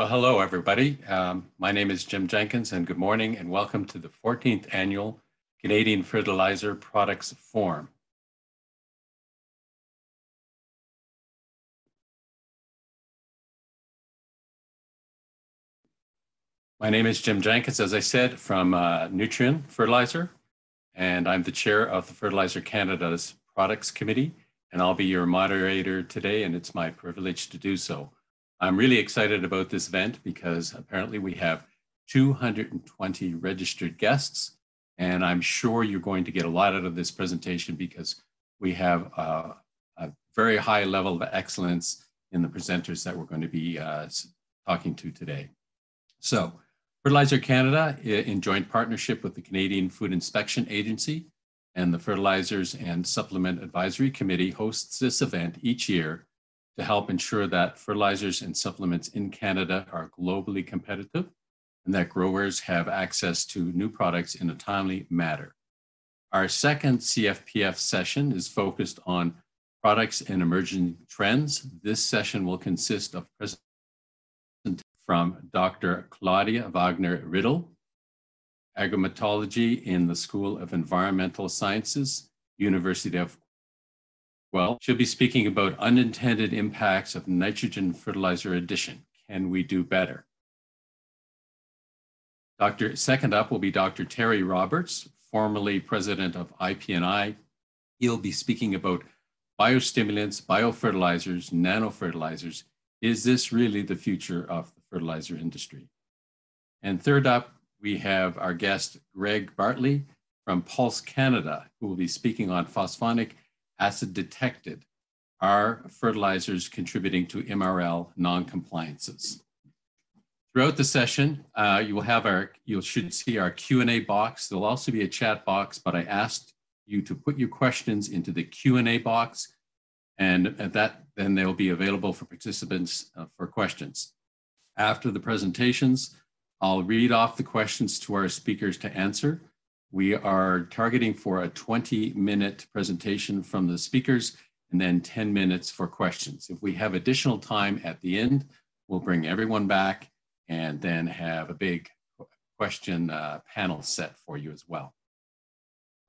Well, hello, everybody. Um, my name is Jim Jenkins, and good morning, and welcome to the 14th Annual Canadian Fertilizer Products Forum. My name is Jim Jenkins, as I said, from uh, Nutrien Fertilizer, and I'm the chair of the Fertilizer Canada's Products Committee, and I'll be your moderator today, and it's my privilege to do so. I'm really excited about this event because apparently we have 220 registered guests, and I'm sure you're going to get a lot out of this presentation because we have uh, a very high level of excellence in the presenters that we're going to be uh, talking to today. So Fertilizer Canada, in joint partnership with the Canadian Food Inspection Agency and the Fertilizers and Supplement Advisory Committee, hosts this event each year to help ensure that fertilizers and supplements in Canada are globally competitive and that growers have access to new products in a timely manner. Our second CFPF session is focused on products and emerging trends. This session will consist of presentations from Dr. Claudia Wagner Riddle, Agrometeorology in the School of Environmental Sciences, University of well, she'll be speaking about unintended impacts of nitrogen fertilizer addition. Can we do better? Dr. Second up will be Dr. Terry Roberts, formerly president of IPNI. He'll be speaking about biostimulants, biofertilizers, nanofertilizers. Is this really the future of the fertilizer industry. And third up, we have our guest, Greg Bartley from Pulse Canada, who will be speaking on phosphonic acid detected, are fertilizers contributing to MRL non-compliances. Throughout the session, uh, you will have our, you should see our Q&A box. There'll also be a chat box, but I asked you to put your questions into the Q&A box and at that then they'll be available for participants uh, for questions. After the presentations, I'll read off the questions to our speakers to answer. We are targeting for a 20 minute presentation from the speakers and then 10 minutes for questions. If we have additional time at the end, we'll bring everyone back and then have a big question uh, panel set for you as well.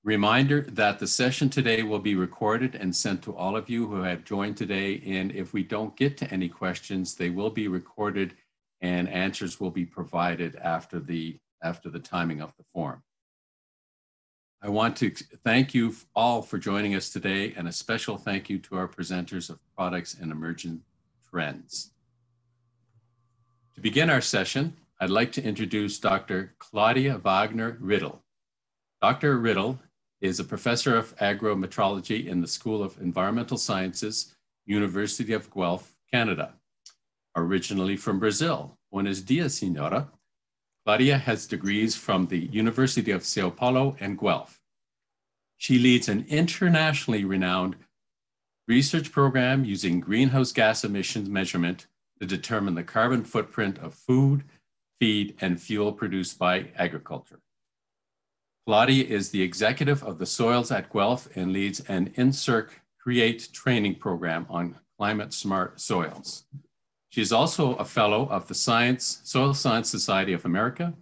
Reminder that the session today will be recorded and sent to all of you who have joined today. And if we don't get to any questions, they will be recorded and answers will be provided after the, after the timing of the forum. I want to thank you all for joining us today and a special thank you to our presenters of products and emerging trends. To begin our session, I'd like to introduce Dr. Claudia Wagner Riddle. Dr. Riddle is a professor of agrometeorology in the School of Environmental Sciences, University of Guelph, Canada. Originally from Brazil, Buenos dias, senora. Claudia has degrees from the University of Sao Paulo and Guelph. She leads an internationally renowned research program using greenhouse gas emissions measurement to determine the carbon footprint of food, feed, and fuel produced by agriculture. Claudia is the executive of the Soils at Guelph and leads an NSERC Create training program on climate smart soils. She is also a fellow of the Science, Soil Science Society of America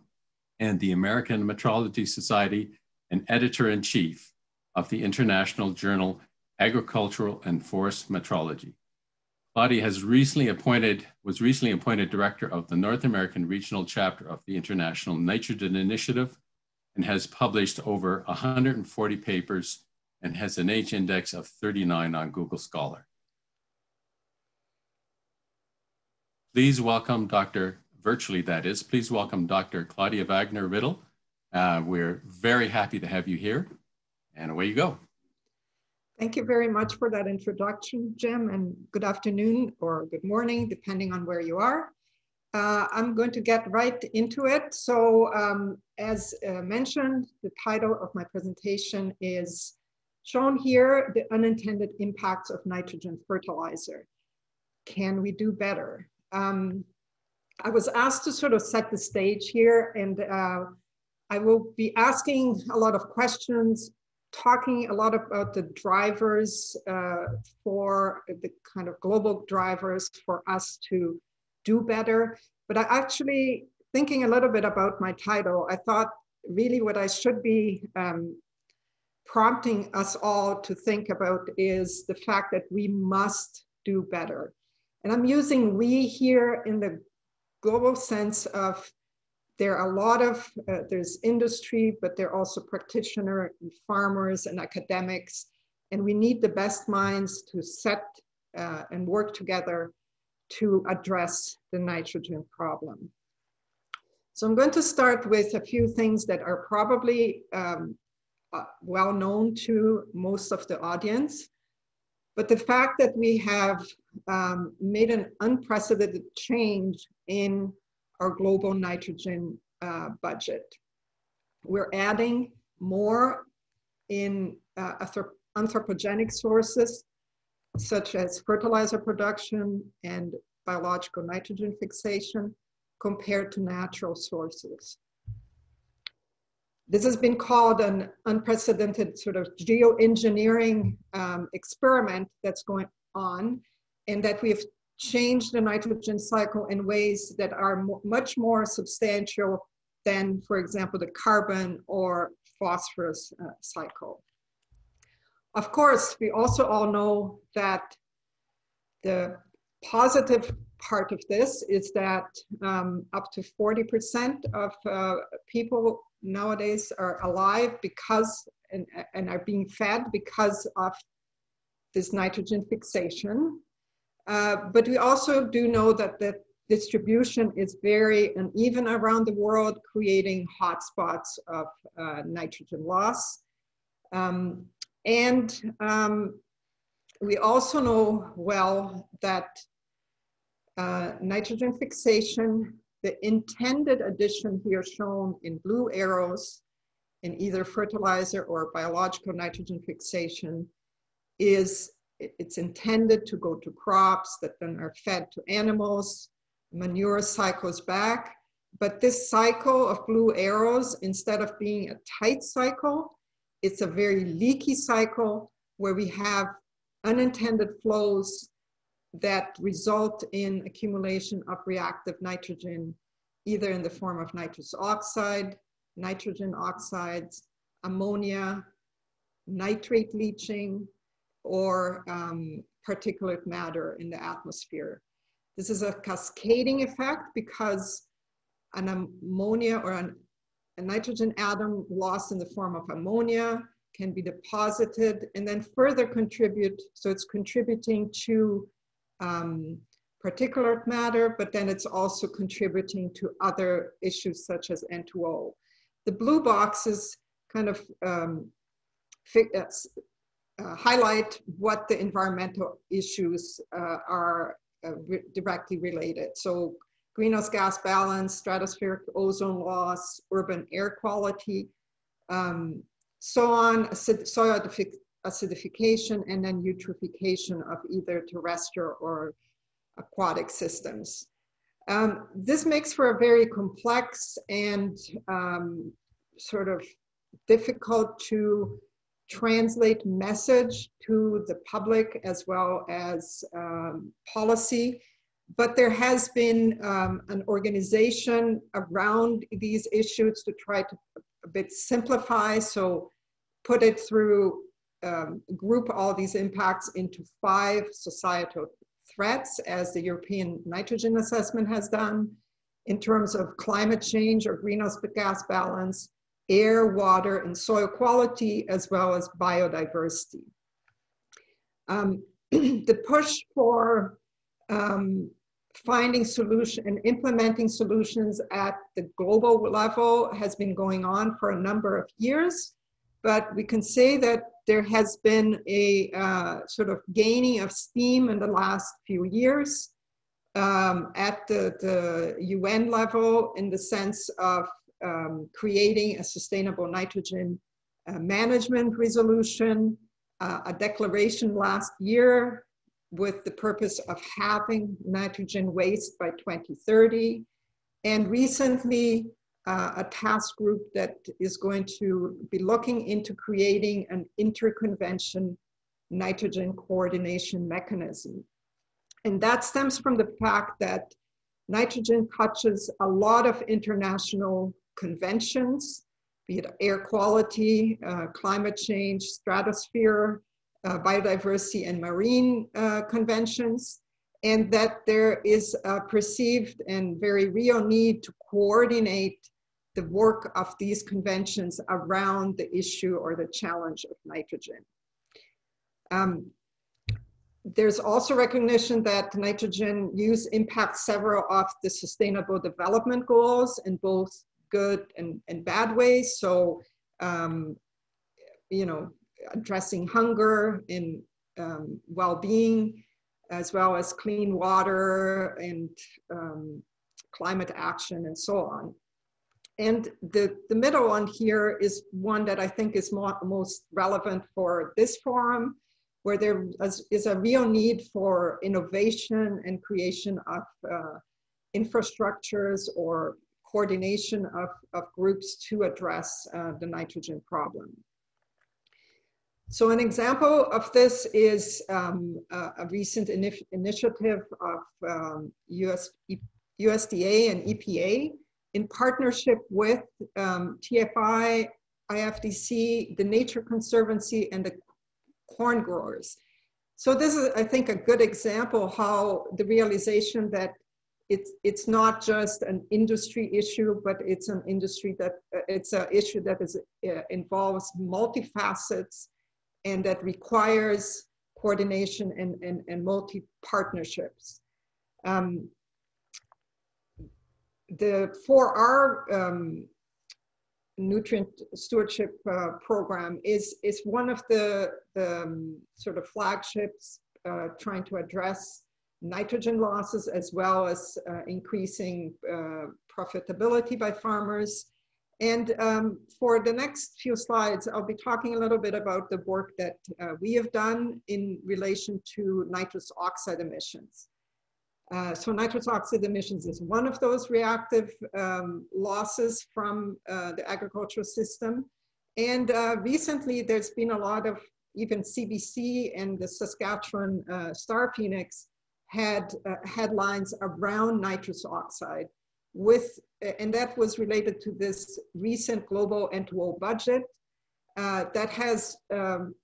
and the American Metrology Society and editor-in-chief of the international journal Agricultural and Forest Meteorology. Claudia has recently appointed, was recently appointed director of the North American Regional Chapter of the International Nitrogen Initiative and has published over 140 papers and has an H index of 39 on Google Scholar. Please welcome Dr. Virtually, that is. Please welcome Dr. Claudia Wagner Riddle. Uh, we're very happy to have you here, and away you go. Thank you very much for that introduction, Jim, and good afternoon or good morning, depending on where you are. Uh, I'm going to get right into it. So um, as uh, mentioned, the title of my presentation is shown here, the unintended impacts of nitrogen fertilizer. Can we do better? Um, I was asked to sort of set the stage here and uh, I will be asking a lot of questions, talking a lot about the drivers uh, for the kind of global drivers for us to do better. But I actually, thinking a little bit about my title, I thought really what I should be um, prompting us all to think about is the fact that we must do better. And I'm using we here in the global sense of there are a lot of, uh, there's industry, but there are also practitioner and farmers and academics. And we need the best minds to set uh, and work together to address the nitrogen problem. So I'm going to start with a few things that are probably um, uh, well known to most of the audience. But the fact that we have um, made an unprecedented change in our global nitrogen uh, budget. We're adding more in uh, anthropogenic sources, such as fertilizer production and biological nitrogen fixation, compared to natural sources. This has been called an unprecedented sort of geoengineering um, experiment that's going on, and that we've changed the nitrogen cycle in ways that are much more substantial than, for example, the carbon or phosphorus uh, cycle. Of course, we also all know that the positive part of this is that um, up to 40% of uh, people nowadays are alive because and, and are being fed because of this nitrogen fixation. Uh, but we also do know that the distribution is very uneven around the world, creating hotspots of uh, nitrogen loss. Um, and um, we also know well that uh, nitrogen fixation, the intended addition here shown in blue arrows in either fertilizer or biological nitrogen fixation is it's intended to go to crops that then are fed to animals, manure cycles back. But this cycle of blue arrows, instead of being a tight cycle, it's a very leaky cycle where we have unintended flows that result in accumulation of reactive nitrogen, either in the form of nitrous oxide, nitrogen oxides, ammonia, nitrate leaching, or um, particulate matter in the atmosphere. This is a cascading effect because an ammonia or an, a nitrogen atom lost in the form of ammonia can be deposited and then further contribute. So it's contributing to um, particulate matter, but then it's also contributing to other issues such as N2O. The blue boxes kind of um, uh, uh, highlight what the environmental issues uh, are uh, re directly related. So greenhouse gas balance, stratospheric ozone loss, urban air quality, um, so on, soil acidification, and then eutrophication of either terrestrial or aquatic systems. Um, this makes for a very complex and um, sort of difficult to translate message to the public as well as um, policy. But there has been um, an organization around these issues to try to a bit simplify, so put it through, um, group all these impacts into five societal threats as the European nitrogen assessment has done in terms of climate change or greenhouse gas balance, air, water, and soil quality, as well as biodiversity. Um, the push for um, finding solution and implementing solutions at the global level has been going on for a number of years, but we can say that there has been a uh, sort of gaining of steam in the last few years um, at the, the UN level in the sense of um, creating a sustainable nitrogen uh, management resolution, uh, a declaration last year with the purpose of halving nitrogen waste by 2030. And recently, uh, a task group that is going to be looking into creating an interconvention nitrogen coordination mechanism. And that stems from the fact that Nitrogen touches a lot of international conventions, be it air quality, uh, climate change, stratosphere, uh, biodiversity, and marine uh, conventions, and that there is a perceived and very real need to coordinate the work of these conventions around the issue or the challenge of nitrogen. Um, there's also recognition that nitrogen use impacts several of the sustainable development goals in both good and, and bad ways. So, um, you know, addressing hunger and um, well-being, as well as clean water and um, climate action and so on. And the, the middle one here is one that I think is more, most relevant for this forum, where there is a real need for innovation and creation of uh, infrastructures or coordination of, of groups to address uh, the nitrogen problem. So an example of this is um, a, a, recent initiative of um, US, USDA and EPA in partnership with um, TFI, IFDC, the Nature Conservancy, and the corn growers. So this is, I think, a good example how the realization that it's it's not just an industry issue, but it's an industry that uh, it's an issue that is uh, involves multifacets and that requires coordination and, and, and multi partnerships. Um, the 4R um, nutrient stewardship uh, program is, is one of the, the um, sort of flagships uh, trying to address nitrogen losses as well as uh, increasing uh, profitability by farmers. And um, for the next few slides, I'll be talking a little bit about the work that uh, we have done in relation to nitrous oxide emissions. Uh, so nitrous oxide emissions is one of those reactive um, losses from uh, the agricultural system. And uh, recently there's been a lot of even CBC and the Saskatchewan uh, Star Phoenix had uh, headlines around nitrous oxide with, and that was related to this recent global N2O budget uh, that has um,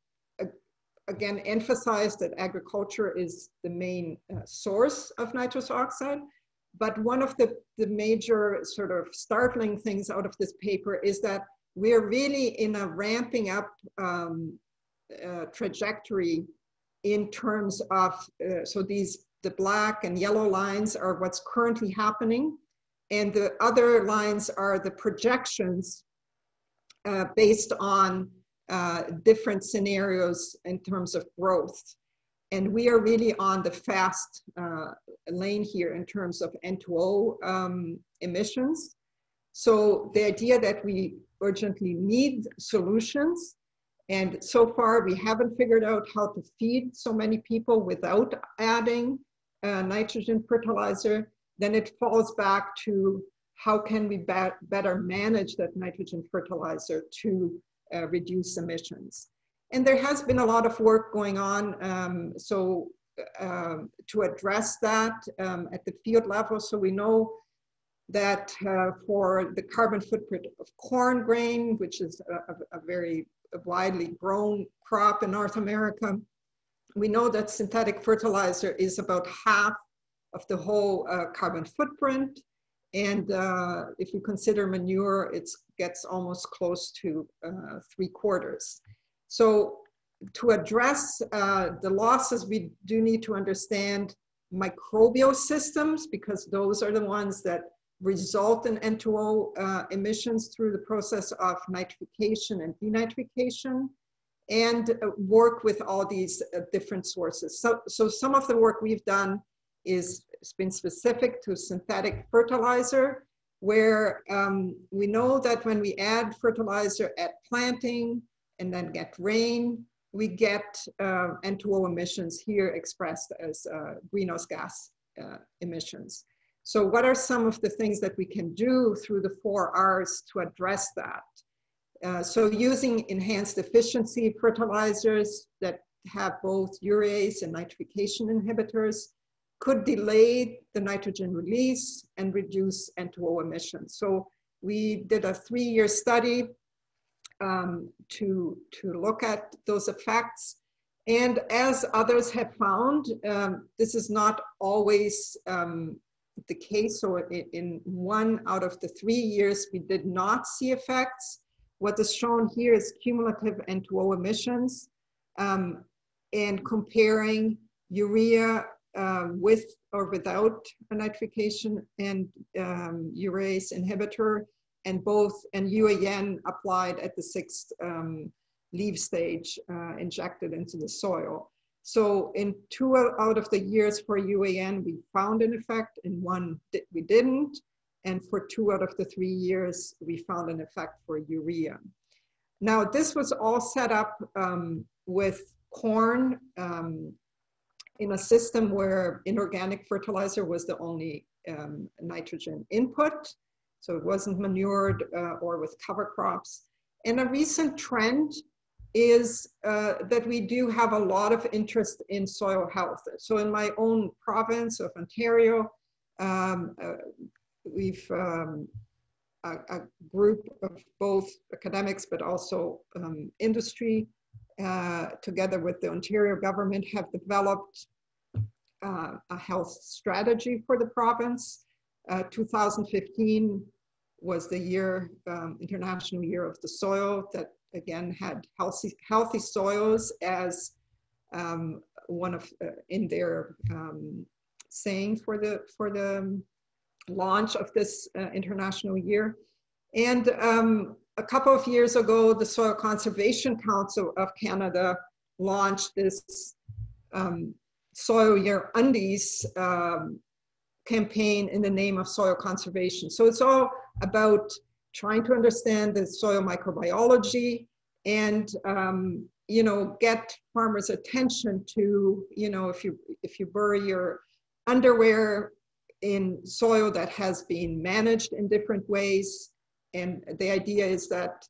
again emphasize that agriculture is the main uh, source of nitrous oxide. But one of the, the major sort of startling things out of this paper is that we're really in a ramping up um, uh, trajectory in terms of, uh, so these, the black and yellow lines are what's currently happening. And the other lines are the projections uh, based on uh, different scenarios in terms of growth. And we are really on the fast uh, lane here in terms of N2O um, emissions. So the idea that we urgently need solutions and so far we haven't figured out how to feed so many people without adding uh, nitrogen fertilizer, then it falls back to how can we be better manage that nitrogen fertilizer to uh, reduce emissions. And there has been a lot of work going on um, so uh, to address that um, at the field level. So we know that uh, for the carbon footprint of corn grain, which is a, a, very widely grown crop in North America, we know that synthetic fertilizer is about half of the whole uh, carbon footprint. And uh, if you consider manure, it gets almost close to uh, three quarters. So to address uh, the losses, we do need to understand microbial systems because those are the ones that result in N2O uh, emissions through the process of nitrification and denitrification and uh, work with all these uh, different sources. So, so some of the work we've done is it's been specific to synthetic fertilizer, where um, we know that when we add fertilizer at planting and then get rain, we get uh, N2O emissions here expressed as uh, greenhouse gas uh, emissions. So what are some of the things that we can do through the four R's to address that? Uh, so using enhanced efficiency fertilizers that have both urease and nitrification inhibitors, could delay the nitrogen release and reduce N2O emissions. So we did a three-year study um, to, to look at those effects. And as others have found, um, this is not always um, the case. So in, in, one out of the three years, we did not see effects. What is shown here is cumulative N2O emissions um, and comparing urea uh, with or without a nitrification and um, urease inhibitor and both and UAN applied at the sixth um, leaf stage uh, injected into the soil. So in two out of the years for UAN, we found an effect, in one we didn't. And for two out of the three years, we found an effect for urea. Now, this was all set up um, with corn um, in a system where inorganic fertilizer was the only um, nitrogen input. So it wasn't manured uh, or with cover crops. And a recent trend is uh, that we do have a lot of interest in soil health. So in my own province of Ontario, um, uh, we've um, a, a, group of both academics but also um, industry uh, together with the Ontario government have developed uh, a health strategy for the province. Uh, 2015 was the year, um, International Year of the Soil, that again had healthy, healthy soils as um, one of, uh, in their um, saying for the, for the launch of this uh, international year. And um, a couple of years ago, the Soil Conservation Council of Canada launched this um, Soil Your Undies um, campaign in the name of soil conservation. So it's all about trying to understand the soil microbiology and um, you know get farmers attention to you know if you if you bury your underwear in soil that has been managed in different ways and the idea is that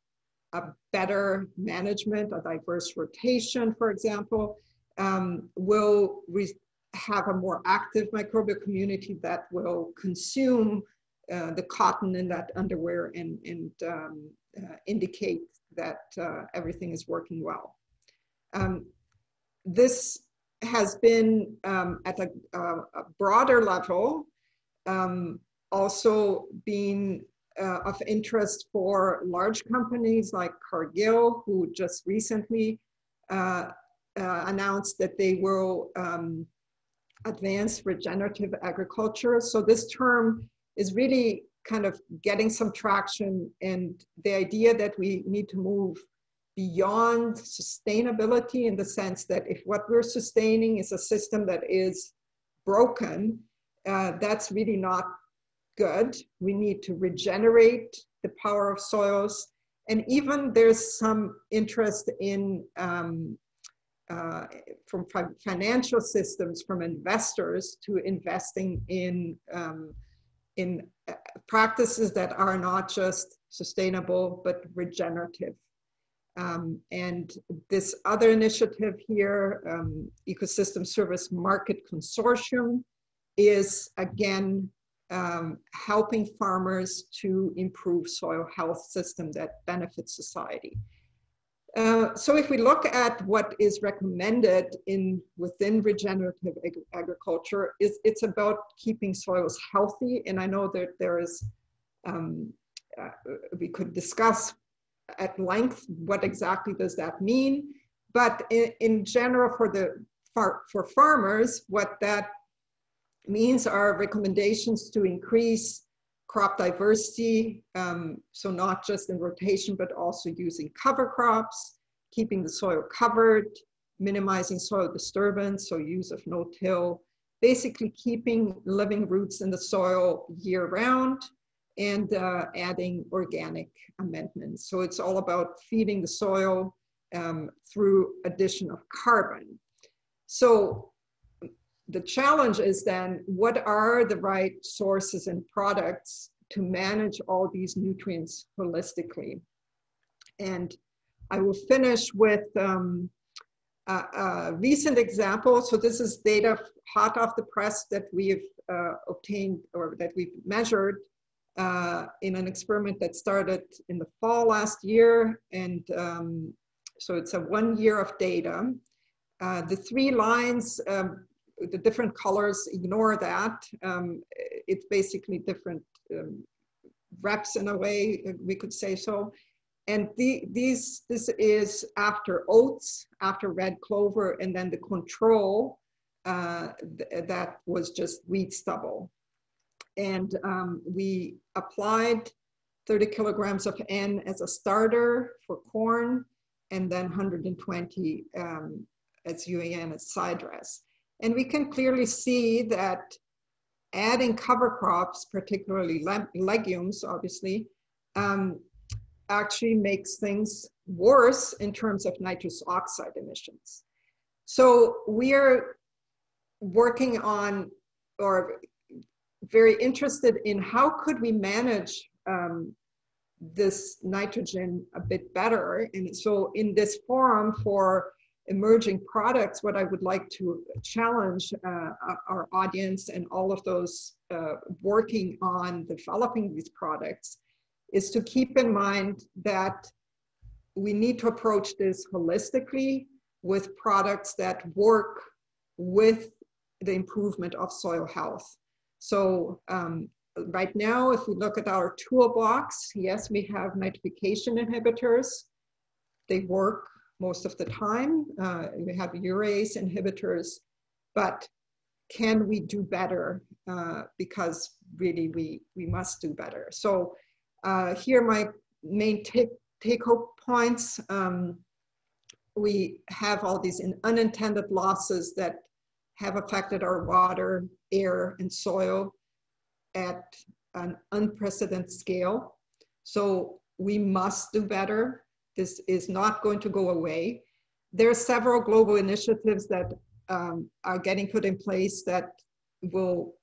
a better management a diverse rotation for example um, will have a more active microbial community that will consume uh, the cotton in that underwear and, and um, uh, indicate that uh, everything is working well. Um, this has been um, at a, a, broader level um, also been uh, of interest for large companies like Cargill, who just recently uh, uh, announced that they will um, advanced regenerative agriculture. So this term is really kind of getting some traction and the idea that we need to move beyond sustainability in the sense that if what we're sustaining is a system that is broken, uh, that's really not good. We need to regenerate the power of soils. And even there's some interest in um, uh, from fi financial systems, from investors to investing in, um, in uh, practices that are not just sustainable, but regenerative. Um, and this other initiative here, um, Ecosystem Service Market Consortium, is again um, helping farmers to improve soil health system that benefits society. Uh, so if we look at what is recommended in within regenerative ag agriculture, is it's about keeping soils healthy. And I know that there is, um, uh, we could discuss at length what exactly does that mean. But in, in general, for the far, for farmers, what that means are recommendations to increase crop diversity, um, so not just in rotation, but also using cover crops, keeping the soil covered, minimizing soil disturbance, so use of no-till, basically keeping living roots in the soil year round, and uh, adding organic amendments. So it's all about feeding the soil um, through addition of carbon. So the challenge is then what are the right sources and products to manage all these nutrients holistically? And I will finish with um, uh, uh, recent example, so this is data hot off the press that we've uh, obtained or that we've measured uh, in an experiment that started in the fall last year. And um, so it's a one year of data. Uh, the three lines, um, the different colors, ignore that. Um, it's basically different um, reps in a way, we could say so. And the, these, this is after oats, after red clover, and then the control uh, th that was just wheat stubble. And um, we applied 30 kilograms of N as a starter for corn, and then 120 um, as UAN as side dress. And we can clearly see that adding cover crops, particularly le legumes, obviously, um, actually makes things worse in terms of nitrous oxide emissions. So we're working on or very interested in how could we manage um, this nitrogen a bit better. And so in this forum for emerging products, what I would like to challenge uh, our audience and all of those uh, working on developing these products is to keep in mind that we need to approach this holistically with products that work with the improvement of soil health. So um, right now, if we look at our toolbox, yes, we have nitrification inhibitors. They work most of the time. Uh, we have urease inhibitors, but can we do better? Uh, because really we, we must do better. So uh, here my main take, take home points. Um, we have all these unintended losses that have affected our water, air, and soil at an unprecedented scale. So we must do better. This is not going to go away. There are several global initiatives that um, are getting put in place that will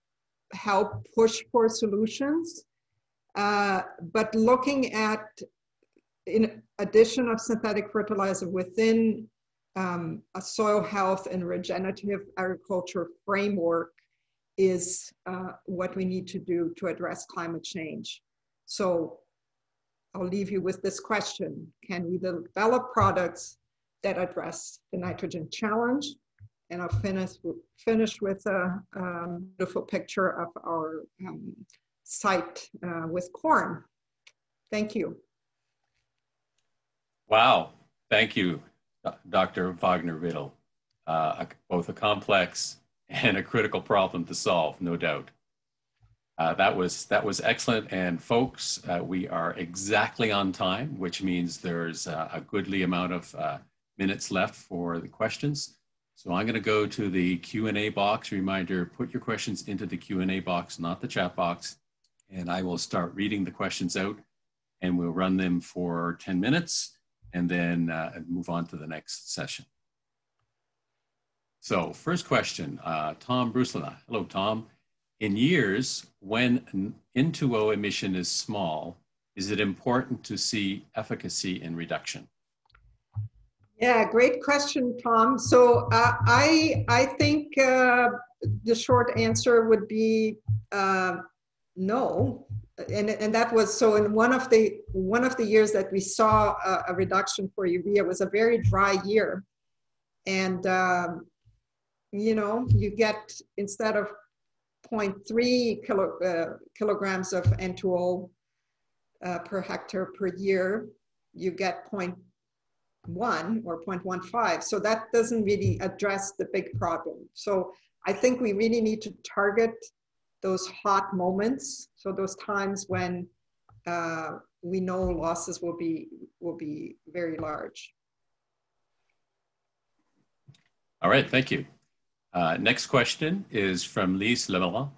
help push for solutions. Uh, but looking at in addition of synthetic fertilizer within um, a soil health and regenerative agriculture framework is uh, what we need to do to address climate change. So I'll leave you with this question. Can we develop products that address the nitrogen challenge? And I'll finish, finish with a um, beautiful picture of our um, site uh, with corn. Thank you. Wow, thank you, Dr. Wagner-Riddle. Uh, both a complex and a critical problem to solve, no doubt. Uh, that was that was excellent, and folks, uh, we are exactly on time, which means there's uh, a goodly amount of uh, minutes left for the questions. So I'm going to go to the Q&A box. Reminder, put your questions into the Q&A box, not the chat box. And I will start reading the questions out and we'll run them for 10 minutes and then uh, move on to the next session. So first question, Tom Brucelina. Hello, Tom. In years when N2O emission is small, is it important to see efficacy in reduction? Yeah, great question, Tom. So uh, I I think uh, the short answer would be uh, no, and and that was so in one of the one of the years that we saw a, a reduction for urea was a very dry year, and um, you know you get instead of 0.3 kilo, uh, kilograms of N2O uh, per hectare per year, you get 0.1 or 0.15. So that doesn't really address the big problem. So I think we really need to target those hot moments. So those times when uh, we know losses will be will be very large. All right, thank you. Uh, next question is from Lise Lemela.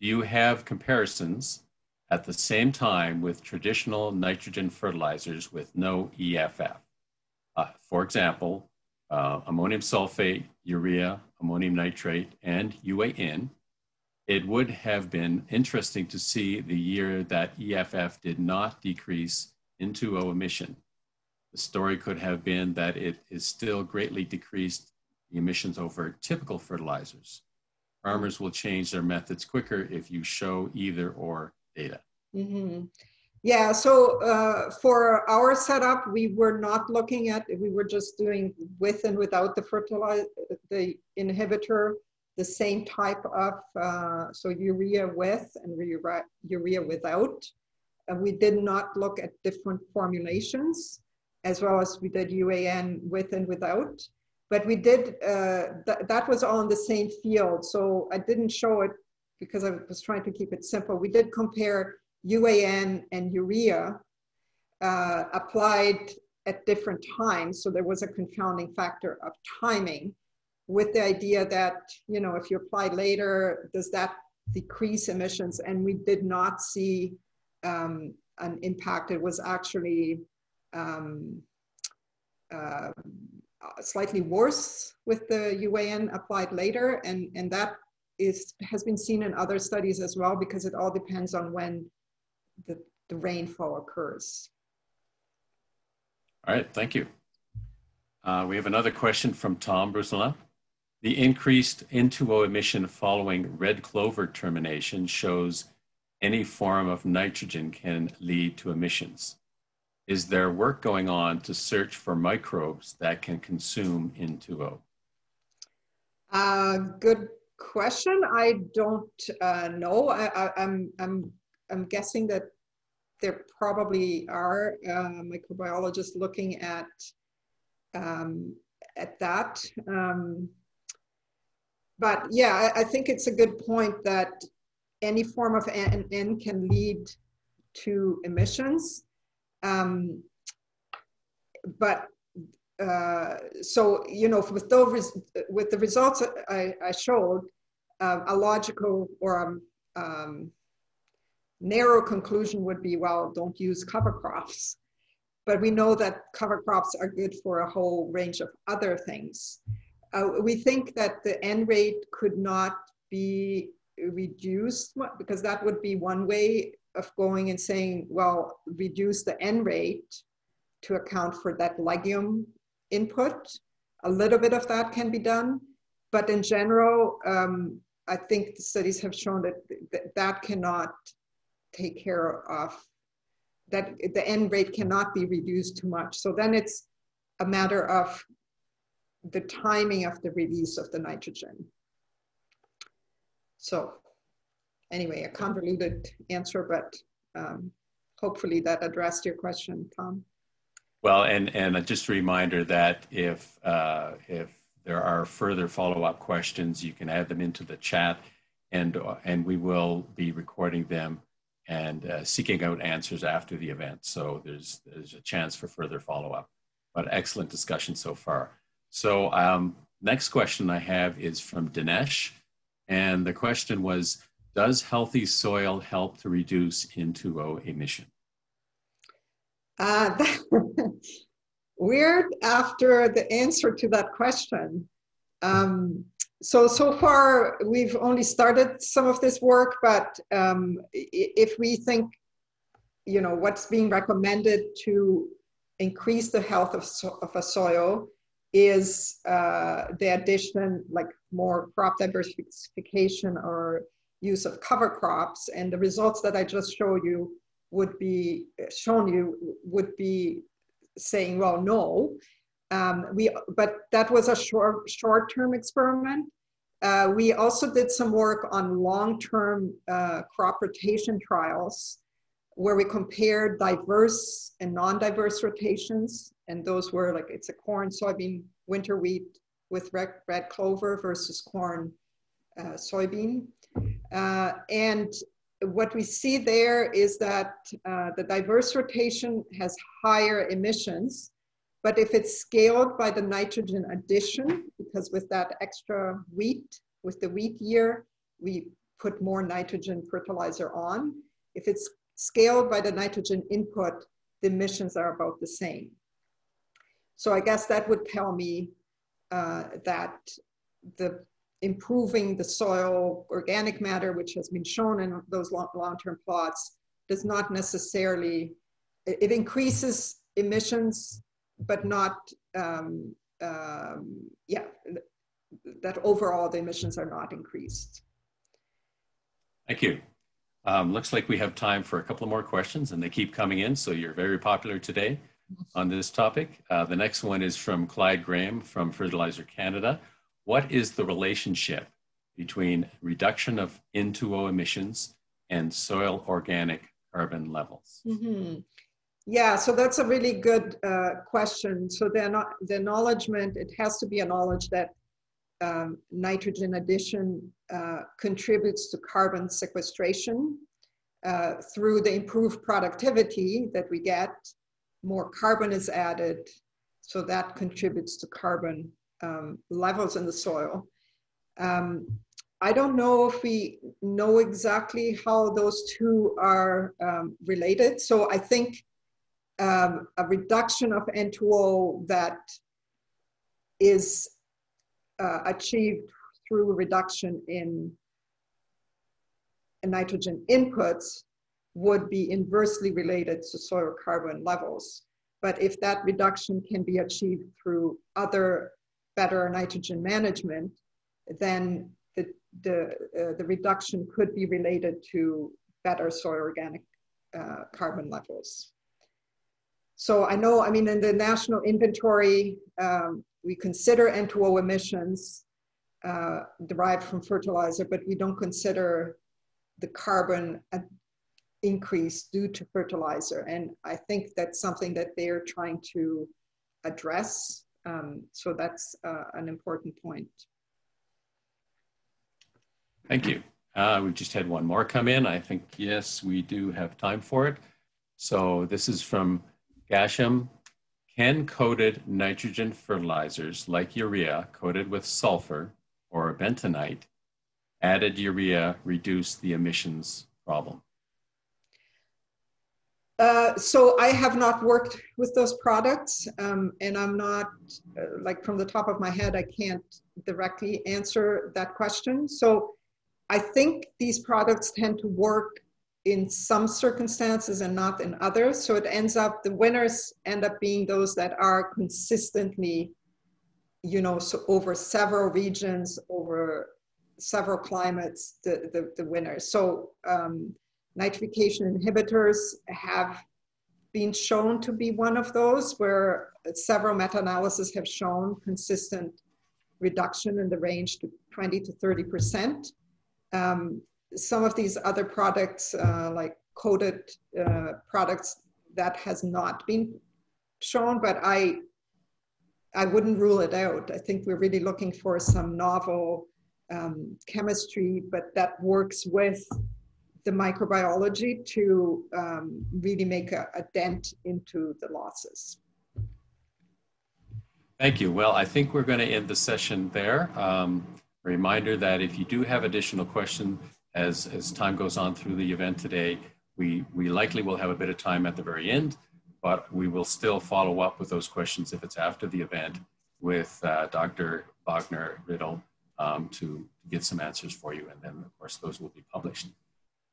Do you have comparisons at the same time with traditional nitrogen fertilizers with no EEF? Uh, for example, uh, ammonium sulfate, urea, ammonium nitrate, and UAN. It would have been interesting to see the year that EEF did not decrease N2O emission. The story could have been that it is still greatly decreased the emissions over typical fertilizers. Farmers will change their methods quicker if you show either or data. Mm-hmm. Yeah, so uh, for our setup, we were not looking at, we were just doing with and without the fertilizer, the inhibitor, the same type of, uh, so urea with and urea, urea without. And we did not look at different formulations as well as we did UAN with and without. But we did, uh, th that was all in the same field. So I didn't show it because I was trying to keep it simple. We did compare UAN and urea uh, applied at different times. So there was a confounding factor of timing with the idea that, you know, if you apply later, does that decrease emissions? And we did not see um, an impact. It was actually um, uh, slightly worse with the UAN applied later. And, and that is, has been seen in other studies as well, because it all depends on when the, the rainfall occurs. All right, thank you. Uh, we have another question from Tom Brusselin. The increased N2O emission following red clover termination shows any form of nitrogen can lead to emissions. Is there work going on to search for microbes that can consume N2O? Uh, good question. I don't uh, know. I, am I'm, I'm I'm guessing that there probably are uh, microbiologists looking at um, at that. Um, but yeah, I, I, think it's a good point that any form of N, N can lead to emissions. Um, but uh, so you know, with those with the results I, I showed, uh, a logical or um, um narrow conclusion would be, well, don't use cover crops. But we know that cover crops are good for a whole range of other things. Uh, we think that the N rate could not be reduced because that would be one way of going and saying, well, reduce the N rate to account for that legume input. A little bit of that can be done, but in general, um, I think the studies have shown that that, that cannot take care of that the N rate cannot be reduced too much. So then it's a matter of the timing of the release of the nitrogen. So anyway, a convoluted answer, but um, hopefully that addressed your question, Tom. Well, and, and just a reminder that if, uh, if there are further follow-up questions, you can add them into the chat and, and we will be recording them and uh, seeking out answers after the event. So there's, there's a chance for further follow-up. But excellent discussion so far. So um, next question I have is from Dinesh. And the question was, does healthy soil help to reduce N2O emission? Uh, weird after the answer to that question. Um, so so far we've only started some of this work but um, if we think you know what's being recommended to increase the health of, so, of a soil is uh, the addition like more crop diversification or use of cover crops and the results that i just showed you would be shown you would be saying well no um, we, but that was a short, short-term experiment. Uh, we also did some work on long-term uh, crop rotation trials where we compared diverse and non-diverse rotations. And those were like, it's a corn, soybean, winter wheat with red, red clover versus corn, uh, soybean. Uh, and what we see there is that uh, the diverse rotation has higher emissions but if it's scaled by the nitrogen addition, because with that extra wheat, with the wheat year, we put more nitrogen fertilizer on. If it's scaled by the nitrogen input, the emissions are about the same. So I guess that would tell me uh, that the improving the soil organic matter, which has been shown in those long-term plots, does not necessarily, it increases emissions but not, um, um, yeah, that overall the emissions are not increased. Thank you. Um, looks like we have time for a couple more questions and they keep coming in. So you're very popular today on this topic. Uh, the next one is from Clyde Graham from Fertilizer Canada. What is the relationship between reduction of N2O emissions and soil organic carbon levels? Mm-hmm. Yeah, so that's a really good uh, question. So the, the acknowledgement, it has to be acknowledged that um, nitrogen addition uh, contributes to carbon sequestration uh, through the improved productivity that we get. More carbon is added, so that contributes to carbon um, levels in the soil. Um, I don't know if we know exactly how those two are um, related. So I think um, a reduction of N2O that is uh, achieved through a reduction in nitrogen inputs would be inversely related to soil carbon levels. But if that reduction can be achieved through other better nitrogen management, then the, the, uh, the reduction could be related to better soil organic uh, carbon levels. So I know, I mean, in the national inventory, um, we consider N2O emissions uh, derived from fertilizer, but we don't consider the carbon increase due to fertilizer. And I think that's something that they're trying to address. Um, so that's uh, an important point. Thank you. Uh, we just had one more come in. I think, yes, we do have time for it. So this is from Gasham. Can coated nitrogen fertilizers like urea coated with sulfur or bentonite added urea reduce the emissions problem? Uh, so I have not worked with those products, um, and I'm not uh, like from the top of my head, I can't directly answer that question. So I think these products tend to work in some circumstances and not in others. So it ends up, the winners end up being those that are consistently, you know, so over several regions, over several climates, the, the, the winners. So um, nitrification inhibitors have been shown to be one of those where several meta-analyses have shown consistent reduction in the range to 20 to 30 percent. Um, some of these other products, uh, like coated uh, products, that has not been shown, but I, I wouldn't rule it out. I think we're really looking for some novel um, chemistry, but that works with the microbiology to um, really make a, a dent into the losses. Thank you. Well, I think we're going to end the session there. Um, reminder that if you do have additional questions as, as time goes on through the event today, we, we likely will have a bit of time at the very end, but we will still follow up with those questions if it's after the event with uh, Dr. Wagner-Riddle um, to get some answers for you. And then, of course, those will be published.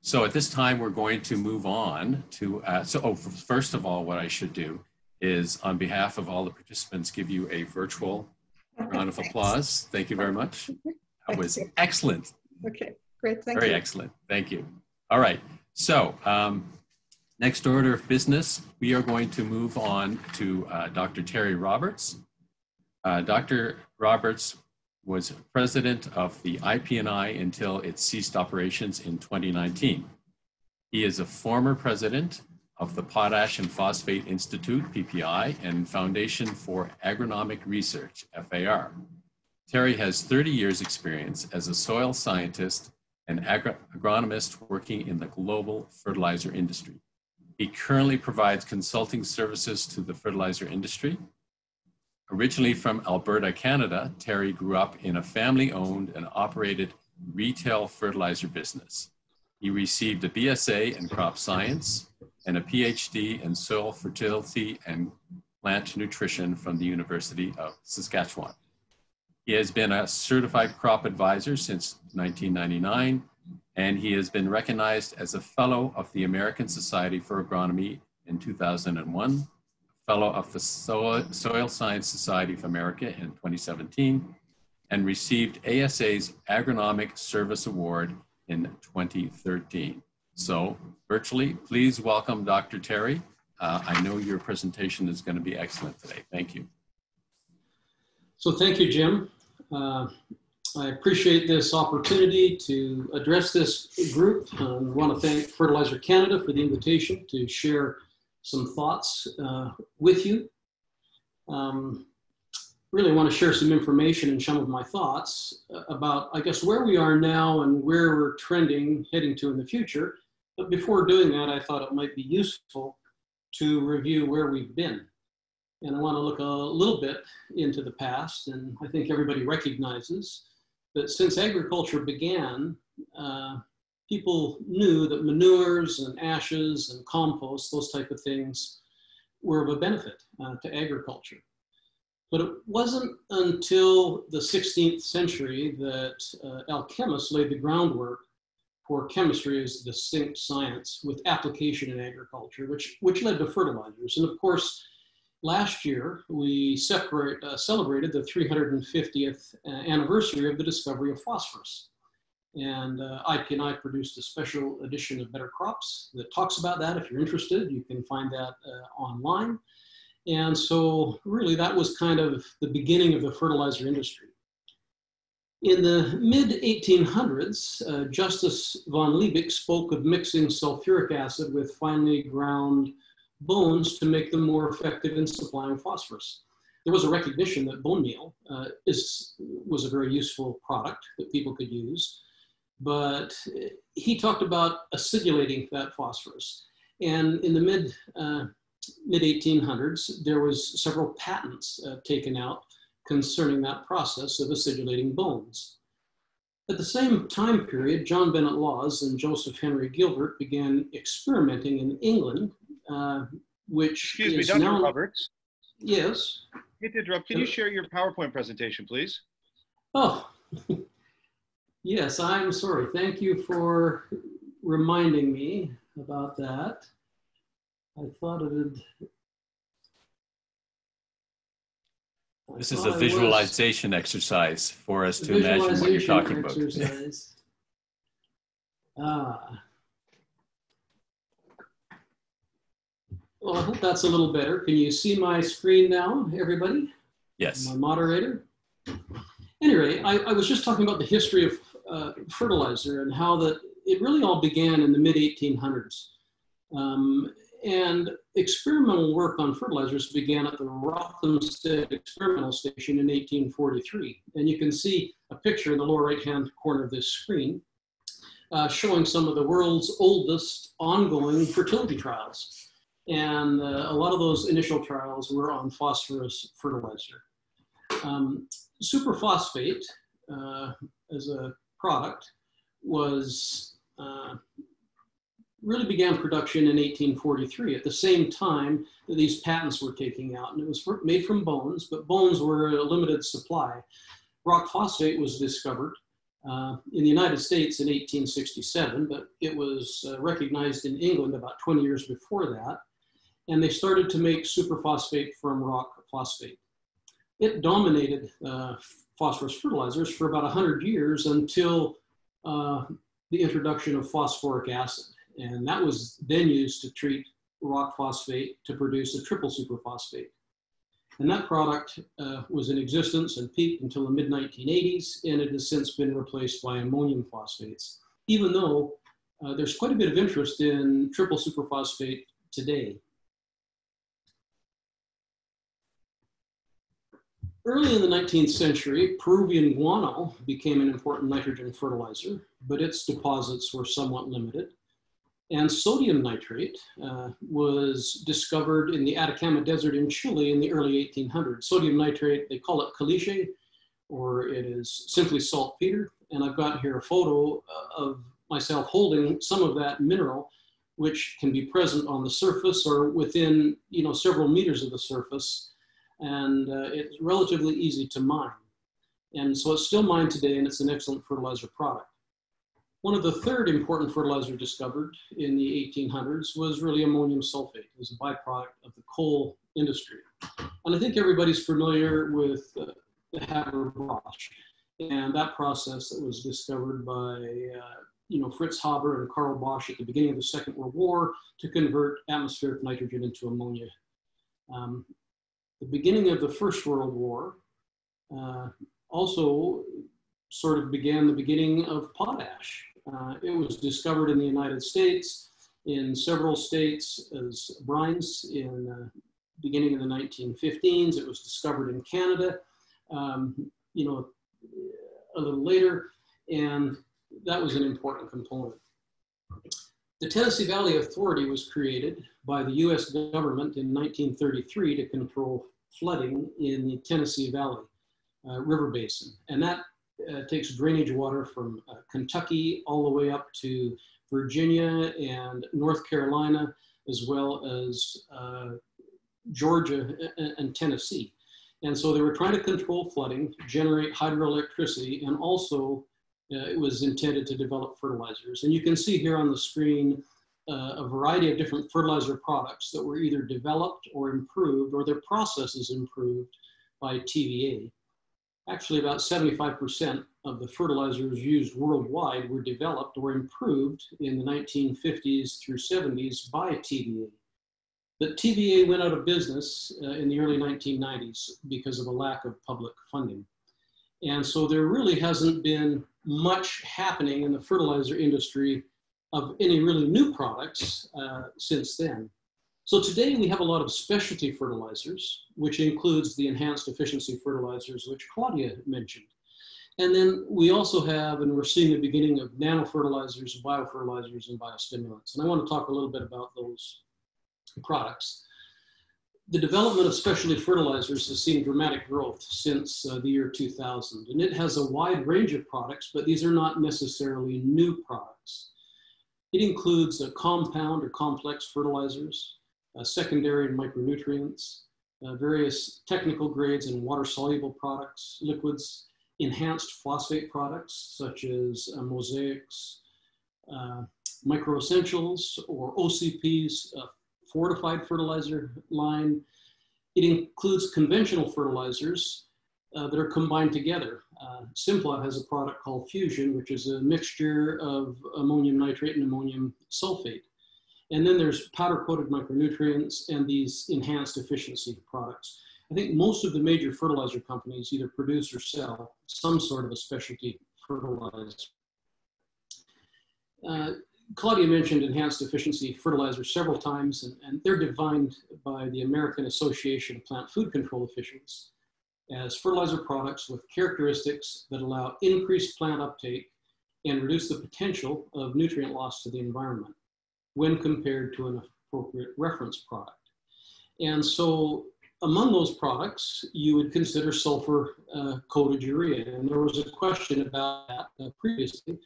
So at this time, we're going to move on to, uh, so oh, first of all, what I should do is on behalf of all the participants, give you a virtual round of applause. Thank you very much. That was excellent. Okay, great. Thank very you. excellent. Thank you. All right. So, um, next order of business, we are going to move on to uh, Dr. Terry Roberts. Uh, Dr. Roberts was president of the IPNI until it ceased operations in 2019. He is a former president of the Potash and Phosphate Institute, PPI, and Foundation for Agronomic Research, FAR. Terry has 30 years experience as a soil scientist and agro agronomist working in the global fertilizer industry. He currently provides consulting services to the fertilizer industry. Originally from Alberta, Canada, Terry grew up in a family owned and operated retail fertilizer business. He received a BSA in crop science and a PhD in soil fertility and plant nutrition from the University of Saskatchewan. He has been a certified crop advisor since 1999, and he has been recognized as a fellow of the American Society for Agronomy in 2001, Fellow of the Soil, Science Society of America in 2017, and received ASA's Agronomic Service Award in 2013. So virtually, please welcome Dr. Terry. Uh, I know your presentation is going to be excellent today. Thank you. So thank you, Jim. Uh, I appreciate this opportunity to address this group. Um, I want to thank Fertilizer Canada for the invitation to share some thoughts uh, with you. Um, really want to share some information and some of my thoughts about, I guess, where we are now and where we're trending, heading to in the future. But before doing that, I thought it might be useful to review where we've been. And I want to look a little bit into the past. And I think everybody recognizes that since agriculture began, uh, people knew that manures and ashes and compost, those type of things, were of a benefit uh, to agriculture. But it wasn't until the 16th century that uh, alchemists laid the groundwork for chemistry as a distinct science with application in agriculture, which, which led to fertilizers. And of course, last year we separate, uh, celebrated the 350th uh, anniversary of the discovery of phosphorus. And uh, IPNI produced a special edition of Better Crops that talks about that. If you're interested, you can find that uh, online. And so really that was kind of the beginning of the fertilizer industry. In the mid 1800s, uh, Justus von Liebig spoke of mixing sulfuric acid with finely ground bones to make them more effective in supplying phosphorus. There was a recognition that bone meal uh, is, was a very useful product that people could use, but he talked about acidulating that phosphorus. And in the mid uh, mid 1800s, there was several patents uh, taken out concerning that process of acidulating bones. At the same time period, John Bennet Lawes and Joseph Henry Gilbert began experimenting in England, uh, which Excuse me, Dr. Now, Roberts. Yes. Hate to interrupt. Can you share your PowerPoint presentation, please? Oh, yes, I'm sorry. Thank you for reminding me about that. I thought it had. This is a visualization exercise for us to imagine what you're talking exercise. about. ah. Well, I hope that's a little better. Can you see my screen now, everybody? Yes. My moderator? Anyway, I, I was just talking about the history of uh, fertilizer and how that it really all began in the mid 1800s. Um, and experimental work on fertilizers began at the Rothamsted Experimental Station in 1843. And you can see a picture in the lower right-hand corner of this screen uh, showing some of the world's oldest ongoing fertility trials. And uh, a lot of those initial trials were on phosphorus fertilizer. Um, superphosphate uh, as a product was uh, really began production in 1843 at the same time that these patents were taking out. And it was for, made from bones, but bones were a limited supply. Rock phosphate was discovered uh, in the United States in 1867, but it was uh, recognized in England about 20 years before that. And they started to make superphosphate from rock phosphate. It dominated uh, phosphorus fertilizers for about 100 years until uh, the introduction of phosphoric acid. And that was then used to treat rock phosphate to produce a triple superphosphate. And that product uh, was in existence and peaked until the mid 1980s, and it has since been replaced by ammonium phosphates, even though uh, there's quite a bit of interest in triple superphosphate today. Early in the 19th century, Peruvian guano became an important nitrogen fertilizer, but its deposits were somewhat limited. And sodium nitrate uh, was discovered in the Atacama Desert in Chile in the early 1800s. Sodium nitrate, they call it caliche, or it is simply saltpeter. And I've got here a photo uh, of myself holding some of that mineral, which can be present on the surface or within you know, several meters of the surface. And uh, it's relatively easy to mine. And so it's still mined today, and it's an excellent fertilizer product. One of the third important fertilizer discovered in the 1800s was really ammonium sulfate as a byproduct of the coal industry. And I think everybody's familiar with uh, the Haber-Bosch and that process that was discovered by uh, you know, Fritz Haber and Carl Bosch at the beginning of the Second World War to convert atmospheric nitrogen into ammonia. Um, the beginning of the First World War uh, also sort of began the beginning of potash. Uh, it was discovered in the United States, in several states as brines in the uh, beginning of the 1915s. It was discovered in Canada, um, you know, a little later, and that was an important component. The Tennessee Valley Authority was created by the US government in 1933 to control flooding in the Tennessee Valley uh, River Basin. And that uh, takes drainage water from uh, Kentucky all the way up to Virginia and North Carolina, as well as uh, Georgia and, and Tennessee. And so they were trying to control flooding, generate hydroelectricity, and also uh, it was intended to develop fertilizers. And you can see here on the screen uh, a variety of different fertilizer products that were either developed or improved or their processes improved by TVA. Actually, about 75% of the fertilizers used worldwide were developed or improved in the 1950s through 70s by TVA. But TVA went out of business uh, in the early 1990s because of a lack of public funding. And so there really hasn't been much happening in the fertilizer industry of any really new products uh, since then. So today we have a lot of specialty fertilizers, which includes the enhanced efficiency fertilizers, which Claudia mentioned. And then we also have, and we're seeing the beginning of nanofertilizers, biofertilizers, and biostimulants. And I want to talk a little bit about those products. The development of specialty fertilizers has seen dramatic growth since uh, the year 2000, and it has a wide range of products, but these are not necessarily new products. It includes a compound or complex fertilizers, uh, secondary and micronutrients, uh, various technical grades and water-soluble products, liquids, enhanced phosphate products such as uh, Mosaic's, uh, MicroEssentials or OCPs, uh, fortified fertilizer line. It includes conventional fertilizers uh, that are combined together. Uh, Simplot has a product called Fusion, which is a mixture of ammonium nitrate and ammonium sulfate. And then there's powder coated micronutrients and these enhanced efficiency products. I think most of the major fertilizer companies either produce or sell some sort of a specialty fertilizer. Uh, Claudia mentioned enhanced efficiency fertilizer several times, and, and, they're defined by the American Association of Plant Food Control Officials as fertilizer products with characteristics that allow increased plant uptake and reduce the potential of nutrient loss to the environment when compared to an appropriate reference product. And so among those products, you would consider sulfur uh, urea. And there was a question about that uh, previously.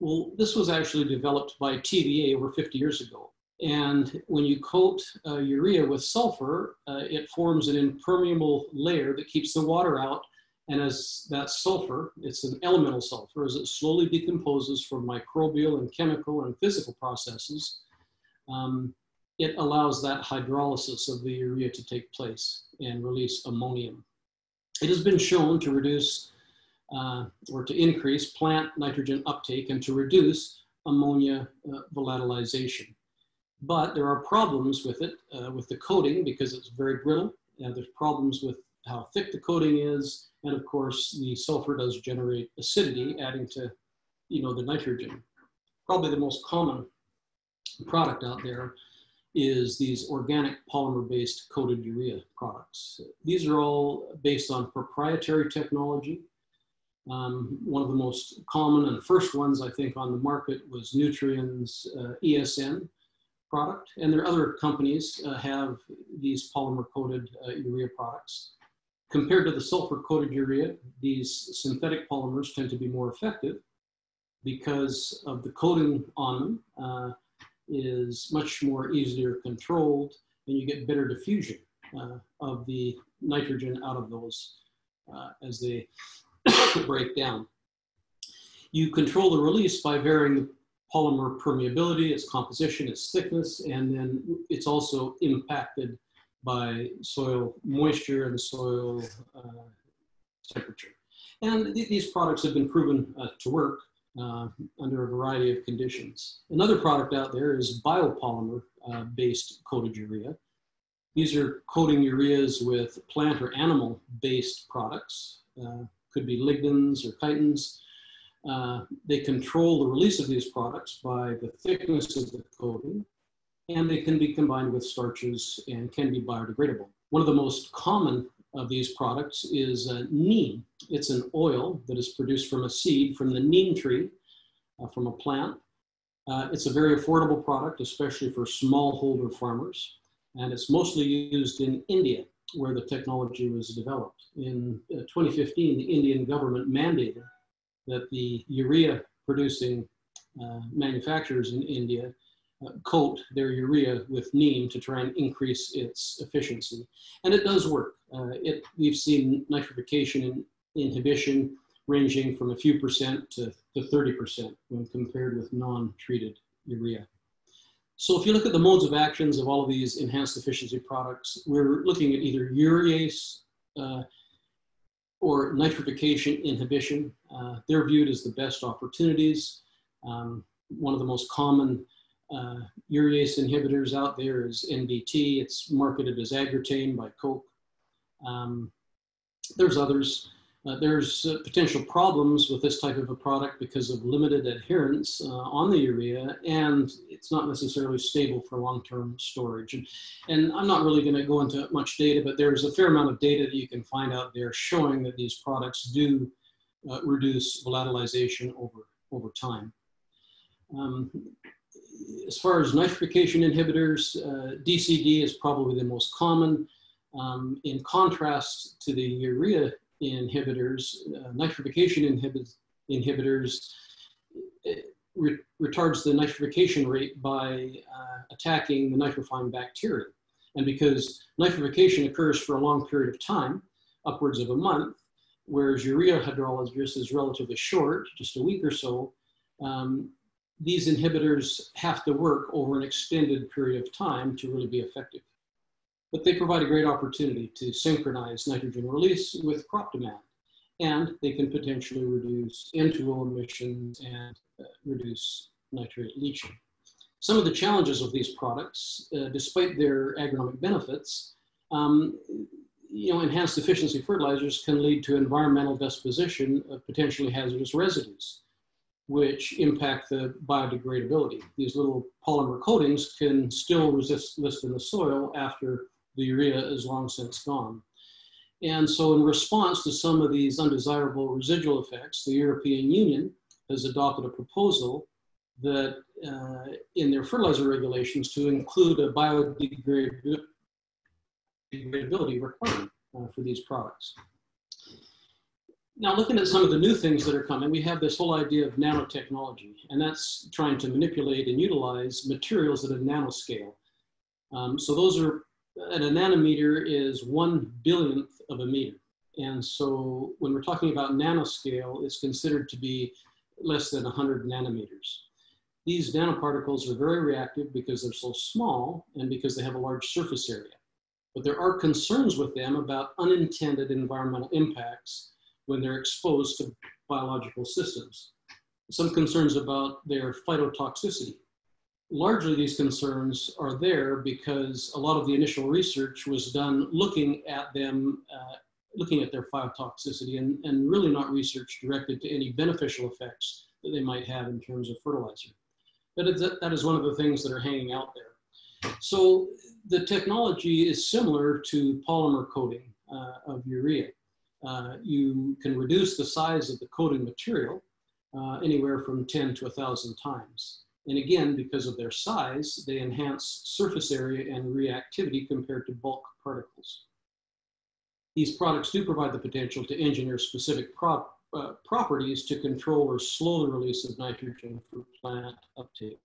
Well, this was actually developed by TVA over 50 years ago. And when you coat uh, urea with sulfur, uh, it forms an impermeable layer that keeps the water out. And as that sulfur, it's an elemental sulfur, as it slowly decomposes from microbial and chemical and physical processes, um, it allows that hydrolysis of the urea to take place and release ammonium. It has been shown to reduce uh, or to increase plant nitrogen uptake and to reduce ammonia uh, volatilization. But there are problems with it, uh, with the coating, because it's very brittle. there's problems with how thick the coating is. And of course, the sulfur does generate acidity, adding to, you know, the nitrogen. Probably the most common product out there is these organic polymer-based coated urea products. These are all based on proprietary technology. Um, one of the most common and first ones I think on the market was Nutrien's uh, ESN product, and there are other companies uh, have these polymer-coated uh, urea products. Compared to the sulfur-coated urea, these synthetic polymers tend to be more effective because of the coating on them uh, is much more easier controlled and you get better diffusion uh, of the nitrogen out of those uh, as they break down. You control the release by varying the polymer permeability, its composition, its thickness, and then it's also impacted by soil moisture and soil uh, temperature. And th these products have been proven uh, to work uh, under a variety of conditions. Another product out there is biopolymer-based uh, coated urea. These are coating ureas with plant or animal-based products. Could be lignins or chitins. Uh, they control the release of these products by the thickness of the coating, and they can be combined with starches and can be biodegradable. One of the most common of these products is uh, neem. It's an oil that is produced from a seed from the neem tree, uh, from a plant. Uh, it's a very affordable product, especially for smallholder farmers. And it's mostly used in India, where the technology was developed. In uh, 2015, the Indian government mandated that the urea producing uh, manufacturers in India uh, coat their urea with neem to try and increase its efficiency. And it does work. Uh, it, we've seen nitrification inhibition ranging from a few percent to, to 30% when compared with non-treated urea. So if you look at the modes of actions of all of these enhanced efficiency products, we're looking at either urease uh, or nitrification inhibition. Uh, they're viewed as the best opportunities. Um, one of the most common uh, urease inhibitors out there is NBPT. It's marketed as Agrotain by Koch. Um, there's others. Uh, there's uh, potential problems with this type of a product because of limited adherence uh, on the urea, and it's not necessarily stable for long-term storage. And, and I'm not really going to go into much data, but there's a fair amount of data that you can find out there showing that these products do uh, reduce volatilization over, over time. Um, as far as nitrification inhibitors, uh, DCD is probably the most common. Um, in contrast to the urea inhibitors, uh, nitrification inhibit inhibitors re retards the nitrification rate by uh, attacking the nitrifying bacteria. And because nitrification occurs for a long period of time, upwards of a month, whereas urea hydrolysis is relatively short, just a week or so, um, these inhibitors have to work over an extended period of time to really be effective. But they provide a great opportunity to synchronize nitrogen release with crop demand. And they can potentially reduce N2O emissions and uh, reduce nitrate leaching. Some of the challenges of these products, uh, despite their agronomic benefits, um, you know, enhanced efficiency fertilizers can lead to environmental disposition of potentially hazardous residues which impact the biodegradability. These little polymer coatings can still resist list in the soil after the urea is long since gone. And so in response to some of these undesirable residual effects, the European Union has adopted a proposal that uh, in their fertilizer regulations to include a biodegradability requirement uh, for these products. Now, looking at some of the new things that are coming, we have this whole idea of nanotechnology, and that's trying to manipulate and utilize materials at a nanoscale. Um, so those are, at a nanometer is one billionth of a meter. And so when we're talking about nanoscale, it's considered to be less than 100 nanometers. These nanoparticles are very reactive because they're so small and because they have a large surface area. But there are concerns with them about unintended environmental impacts when they're exposed to biological systems. Some concerns about their phytotoxicity. Largely, these concerns are there because a lot of the initial research was done looking at them, uh, looking at their phytotoxicity, and, and really not research directed to any beneficial effects that they might have in terms of fertilizer. But that is one of the things that are hanging out there. So the technology is similar to polymer coating uh, of urea. Uh, you can reduce the size of the coating material uh, anywhere from 10 to 1,000 times. And again, because of their size, they enhance surface area and reactivity compared to bulk particles. These products do provide the potential to engineer specific prop, uh, properties to control or slow the release of nitrogen for plant uptake.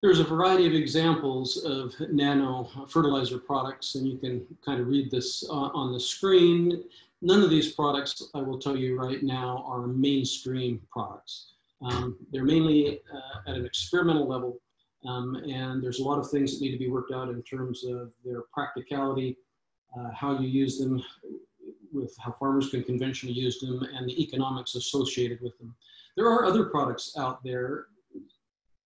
There's a variety of examples of nano fertilizer products, and you can kind of read this uh, on the screen. None of these products, I will tell you right now, are mainstream products. Um, they're mainly uh, at an experimental level Um, and there's a lot of things that need to be worked out in terms of their practicality, uh, how you use them, with how farmers can conventionally use them, and the economics associated with them. There are other products out there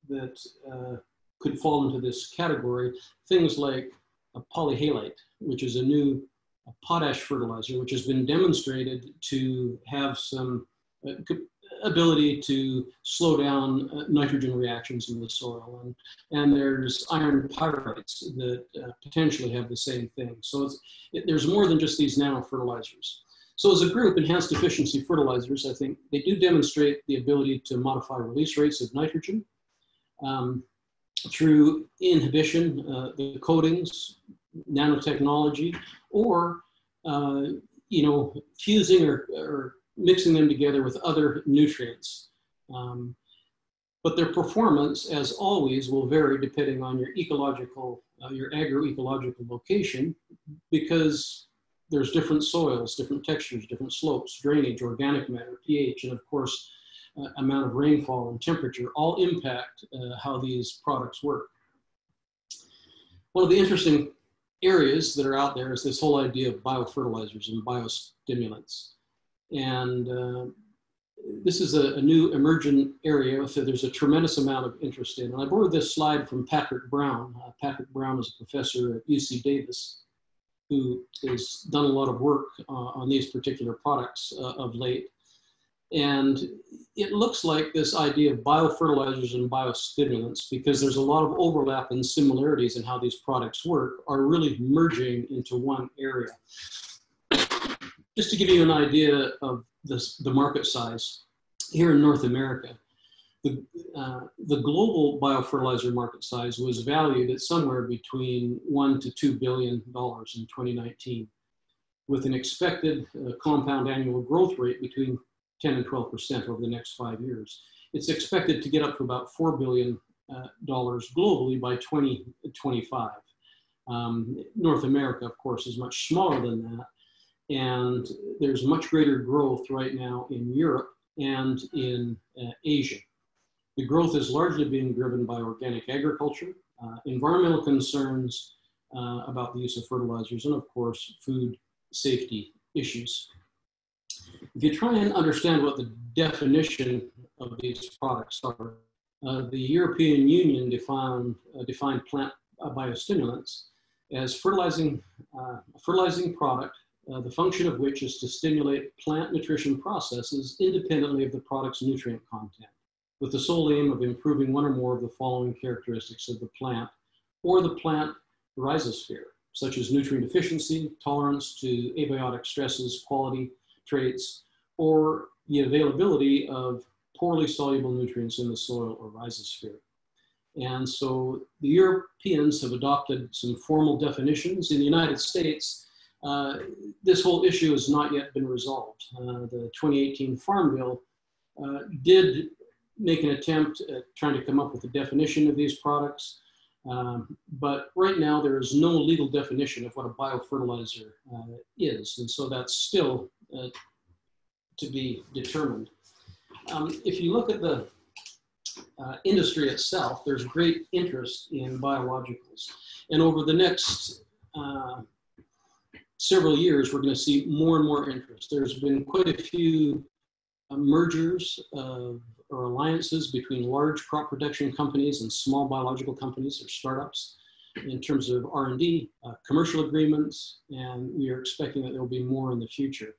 that uh, could fall into this category, things like a polyhalite, which is a new potash fertilizer, which has been demonstrated to have some uh, ability to slow down uh, nitrogen reactions in the soil. And, and there's iron pyrites that uh, potentially have the same thing. So it, there's more than just these nano fertilizers. So as a group, enhanced efficiency fertilizers, I think they do demonstrate the ability to modify release rates of nitrogen um, through inhibition, uh, the coatings, nanotechnology, or uh, you know, fusing or, or, mixing them together with other nutrients. Um, but their performance, as always, will vary depending on your ecological, uh, your agroecological location, because there's different soils, different textures, different slopes, drainage, organic matter, pH, and of course, uh, amount of rainfall and temperature all impact uh, how these products work. One of the interesting areas that are out there is this whole idea of biofertilizers and biostimulants. And uh, this is a, a, new emergent area that there's a tremendous amount of interest in. And I borrowed this slide from Patrick Brown. Uh, Patrick Brown is a professor at UC Davis who has done a lot of work uh, on these particular products uh, of late. And it looks like this idea of biofertilizers and biostimulants, because there's a lot of overlap and similarities in how these products work, are really merging into one area. Just to give you an idea of this, the market size, here in North America, the, uh, the global biofertilizer market size was valued at somewhere between one to two billion dollars in 2019, with an expected uh, compound annual growth rate between 10 and 12% over the next five years. It's expected to get up to about $4 billion uh, globally by 2025. Um, North America, of course, is much smaller than that. And there's much greater growth right now in Europe and in uh, Asia. The growth is largely being driven by organic agriculture, uh, environmental concerns uh, about the use of fertilizers, and of course, food safety issues. If you try and understand what the definition of these products are, uh, the European Union defined, uh, defined plant uh, biostimulants as fertilizing, uh, fertilizing product, uh, the function of which is to stimulate plant nutrition processes independently of the product's nutrient content, with the sole aim of improving one or more of the following characteristics of the plant or the plant rhizosphere, such as nutrient efficiency, tolerance to abiotic stresses, quality, traits, or the availability of poorly soluble nutrients in the soil or rhizosphere. And so the Europeans have adopted some formal definitions. In the United States, uh, this whole issue has not yet been resolved. Uh, the 2018 Farm Bill uh, did make an attempt at trying to come up with a definition of these products. Um, but right now, there is no legal definition of what a biofertilizer uh, is. And so that's still uh, to be determined. Um, if you look at the uh, industry itself, there's great interest in biologicals. And over the next uh, several years, we're going to see more and more interest. There's been quite a few uh, mergers of, or alliances between large crop production companies and small biological companies or startups in terms of R&D, uh, commercial agreements, and we are expecting that there will be more in the future.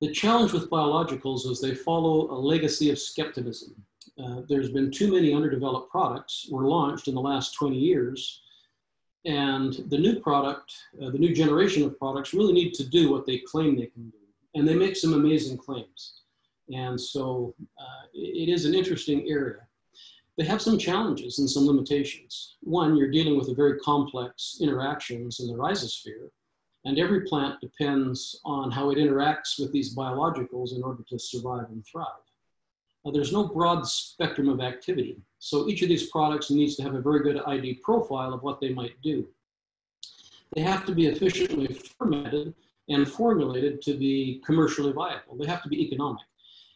The challenge with biologicals is they follow a legacy of skepticism. Uh, there's been too many underdeveloped products were launched in the last 20 years. And the new product, uh, the new generation of products really need to do what they claim they can do. And they make some amazing claims. And so uh, it is an interesting area. They have some challenges and some limitations. One, you're dealing with a very complex interactions in the rhizosphere and every plant depends on how it interacts with these biologicals in order to survive and thrive. Now, there's no broad spectrum of activity, so each of these products needs to have a very good ID profile of what they might do. They have to be efficiently fermented and formulated to be commercially viable. They have to be economic.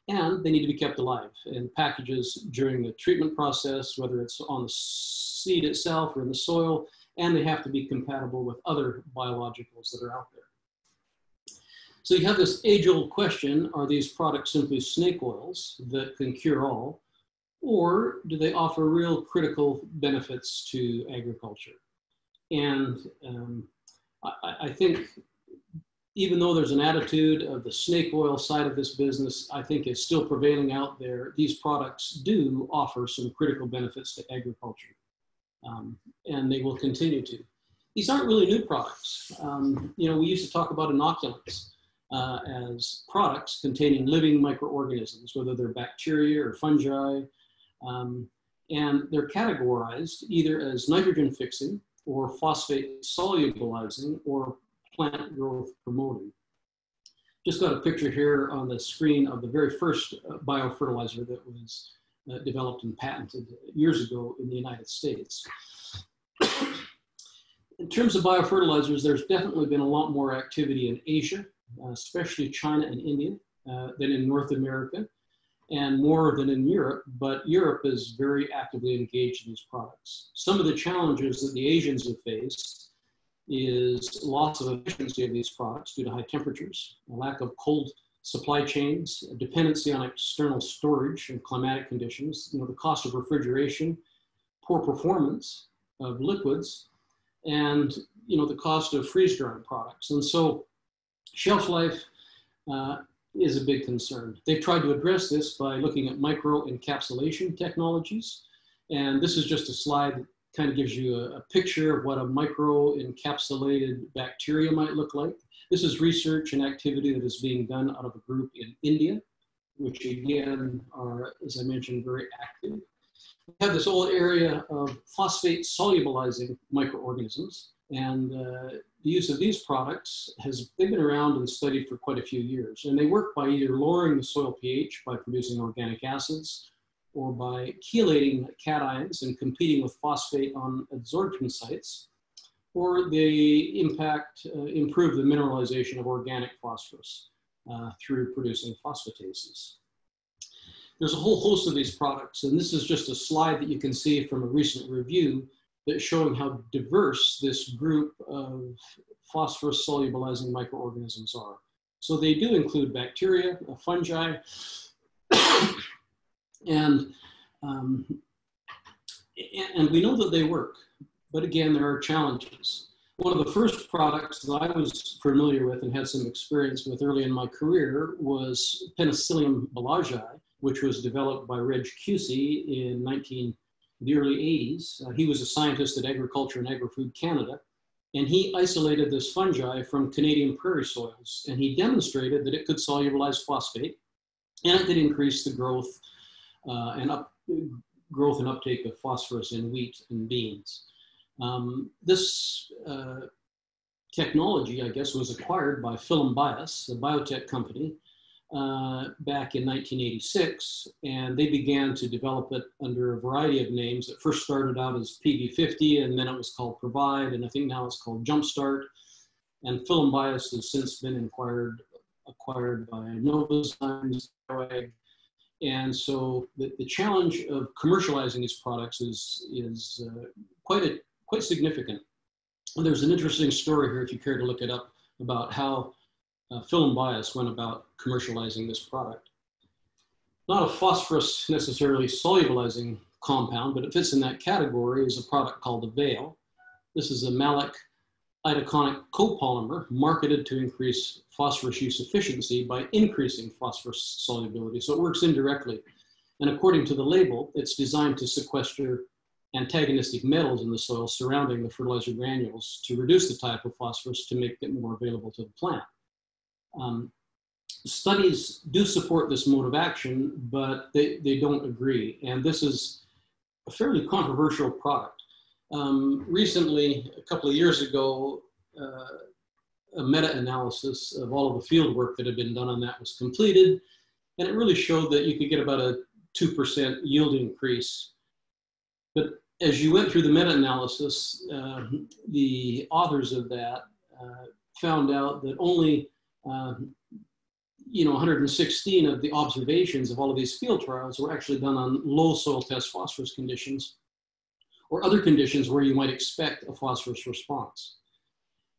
and they need to be kept alive in packages during the treatment process, whether it's on the seed itself or in the soil, and they have to be compatible with other biologicals that are out there. So you have this age-old question, are these products simply snake oils that can cure all, or do they offer real critical benefits to agriculture? And um, I, I think even though there's an attitude of the snake oil side of this business, I think is still prevailing out there, these products do offer some critical benefits to agriculture. Um, and they will continue to. These aren't really new products. Um, you know, we used to talk about inoculants uh, as products containing living microorganisms, whether they're bacteria or fungi. Um, and they're categorized either as nitrogen fixing or phosphate solubilizing or plant growth promoting. Just got a picture here on the screen of the very first uh, biofertilizer that was uh, developed and patented years ago in the United States. in terms of biofertilizers, there's definitely been a lot more activity in Asia, uh, especially China and India, uh, than in North America, and more than in Europe, but Europe is very actively engaged in these products. Some of the challenges that the Asians have faced is loss of efficiency of these products due to high temperatures, a lack of cold supply chains, dependency on external storage and climatic conditions, you know, the cost of refrigeration, poor performance of liquids, and you know, the cost of freeze-drying products. And so shelf life uh, is a big concern. They've tried to address this by looking at micro encapsulation technologies. And this is just a slide that kind of gives you a, a picture of what a micro encapsulated bacteria might look like. This is research and activity that is being done out of a group in India, which again are, as I mentioned, very active. We have this whole area of phosphate solubilizing microorganisms, and uh, the use of these products has they've been around and studied for quite a few years. And they work by either lowering the soil pH by producing organic acids, or by chelating cations and competing with phosphate on adsorption sites, or they impact, uh, improve the mineralization of organic phosphorus uh, through producing phosphatases. There's a whole host of these products, and this is just a slide that you can see from a recent review that's showing how diverse this group of phosphorus solubilizing microorganisms are. So they do include bacteria, fungi, and, um, and we know that they work. But again, there are challenges. One of the first products that I was familiar with and had some experience with early in my career was Penicillium bilaiae, which was developed by Reg Kucey in 19, the early 80s. Uh, he was a scientist at Agriculture and Agri-Food Canada, and he isolated this fungi from Canadian prairie soils, and he demonstrated that it could solubilize phosphate, and it could increase the growth uh, and up, growth and uptake of phosphorus in wheat and beans. Um, this uh, technology, I guess, was acquired by Philom Bios, a biotech company, uh, back in 1986, and they began to develop it under a variety of names. It first started out as PB50, and then it was called Provide, and I think now it's called Jumpstart. And Philom Bios has since been acquired, acquired by Novozymes, and so the, the challenge of commercializing these products is, is uh, quite a quite significant. And there's an interesting story here, if you care to look it up, about how uh, Philom Bios went about commercializing this product. Not a phosphorus necessarily solubilizing compound, but it fits in that category is a product called Avail. This is a maleic itaconic copolymer marketed to increase phosphorus use efficiency by increasing phosphorus solubility. So it works indirectly. And according to the label, it's designed to sequester antagonistic metals in the soil surrounding the fertilizer granules to reduce the type of phosphorus to make it more available to the plant. Um, studies do support this mode of action, but they, they don't agree. And this is a fairly controversial product. Um, recently, a couple of years ago, uh, a meta-analysis of all of the field work that had been done on that was completed, and it really showed that you could get about a 2% yield increase. But as you went through the meta-analysis, uh, the authors of that uh, found out that only uh, you know, 116 of the observations of all of these field trials were actually done on low soil test phosphorus conditions or other conditions where you might expect a phosphorus response.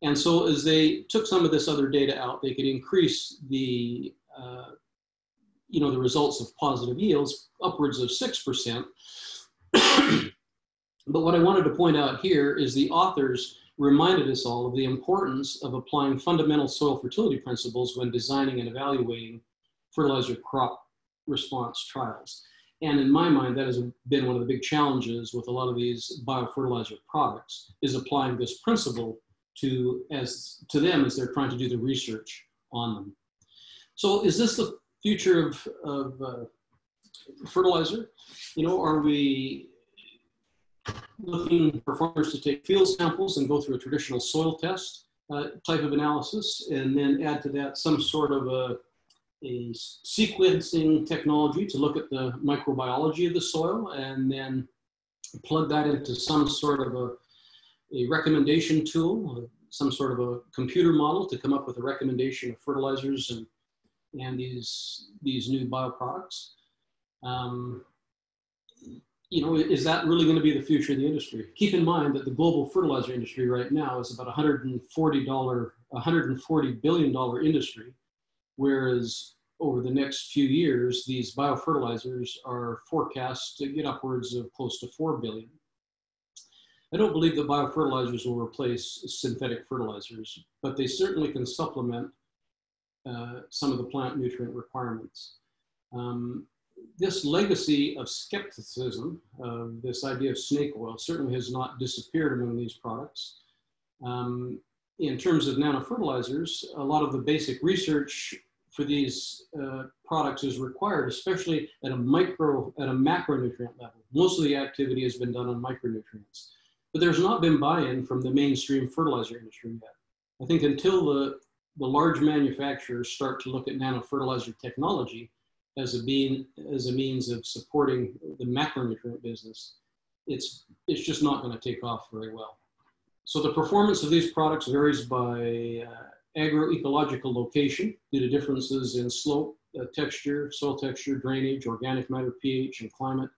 And so as they took some of this other data out, they could increase the, uh, you know, the results of positive yields upwards of 6%. But what I wanted to point out here is the authors reminded us all of the importance of applying fundamental soil fertility principles when designing and evaluating fertilizer crop response trials. And in my mind, that has been one of the big challenges with a lot of these biofertilizer products is applying this principle to as to them as they're trying to do the research on them. So is this the future of, of uh, fertilizer? You know, are we looking for farmers to take field samples and go through a traditional soil test uh, type of analysis, and then add to that some sort of a, a sequencing technology to look at the microbiology of the soil, and then plug that into some sort of a, a recommendation tool, some sort of a computer model to come up with a recommendation of fertilizers and, and these, these new bioproducts. Um, you know, is that really going to be the future of the industry? Keep in mind that the global fertilizer industry right now is about $140, $140 billion industry, whereas over the next few years, these biofertilizers are forecast to get upwards of close to 4 billion. I don't believe that biofertilizers will replace synthetic fertilizers, but they certainly can supplement uh, some of the plant nutrient requirements. Um, this legacy of skepticism, uh, this idea of snake oil, certainly has not disappeared among these products. Um, in terms of nanofertilizers, a lot of the basic research for these uh, products is required, especially at a micro, at a macronutrient level. Most of the activity has been done on micronutrients, but there's not been buy-in from the mainstream fertilizer industry yet. I think until the, the large manufacturers start to look at nanofertilizer technology, as a as a means of supporting the macronutrient business, it's it's just not going to take off very well. So the performance of these products varies by uh, agroecological location due to differences in slope, uh, texture, soil texture, drainage, organic matter pH, and climate.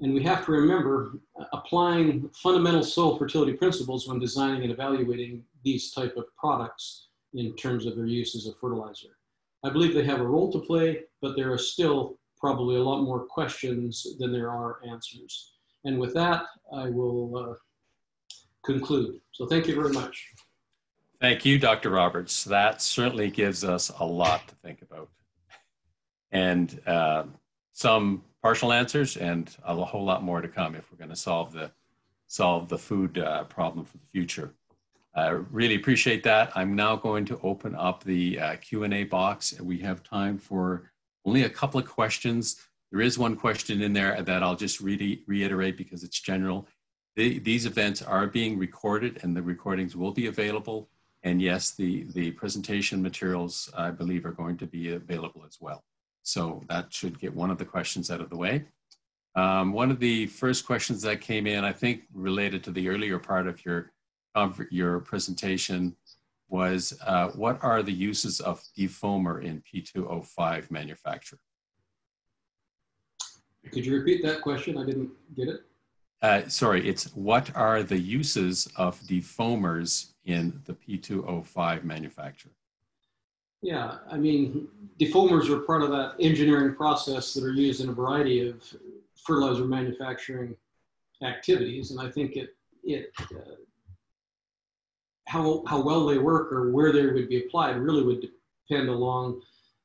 And we have to remember uh, applying fundamental soil fertility principles when designing and evaluating these type of products in terms of their use as a fertilizer. I believe they have a role to play, but there are still probably a lot more questions than there are answers. And with that, I will uh, conclude. So thank you very much. Thank you, Dr. Roberts. That certainly gives us a lot to think about. And uh, some partial answers and a whole lot more to come if we're going to solve the, solve the food uh, problem for the future. I really appreciate that. I'm now going to open up the uh, Q&A box. We have time for only a couple of questions. There is one question in there that I'll just re reiterate because it's general. The, these events are being recorded and the recordings will be available. And yes, the, the presentation materials, I believe, are going to be available as well. So that should get one of the questions out of the way. Um, one of the first questions that came in, I think related to the earlier part of your of your presentation was uh, what are the uses of defoamer in P2O5 manufacture? Could you repeat that question? I didn't get it. Uh, sorry, it's what are the uses of defoamers in the P2O5 manufacture? Yeah, I mean, defoamers are part of that engineering process that are used in a variety of fertilizer manufacturing activities, and I think it it uh, how, how well they work or where they would be applied really would depend along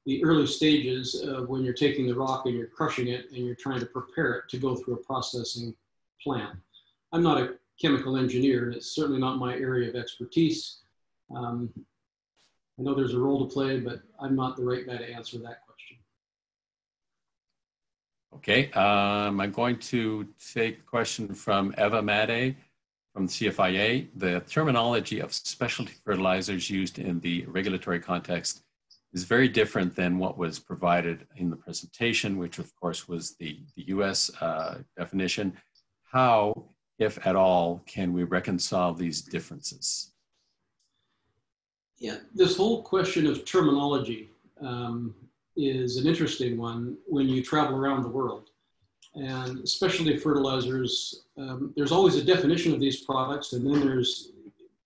the early stages of when you're taking the rock and you're crushing it and you're trying to prepare it to go through a processing plant. I'm not a chemical engineer and it's certainly not my area of expertise. Um, I know there's a role to play, but I'm not the right guy to answer that question. Okay, um, I'm going to take a question from Eva Made from the CFIA, the terminology of specialty fertilizers used in the regulatory context is very different than what was provided in the presentation, which of course was the, the US uh, definition. How, if at all, can we reconcile these differences? Yeah, this whole question of terminology um, is an interesting one when you travel around the world. And especially fertilizers, um, there's always a definition of these products, and then there's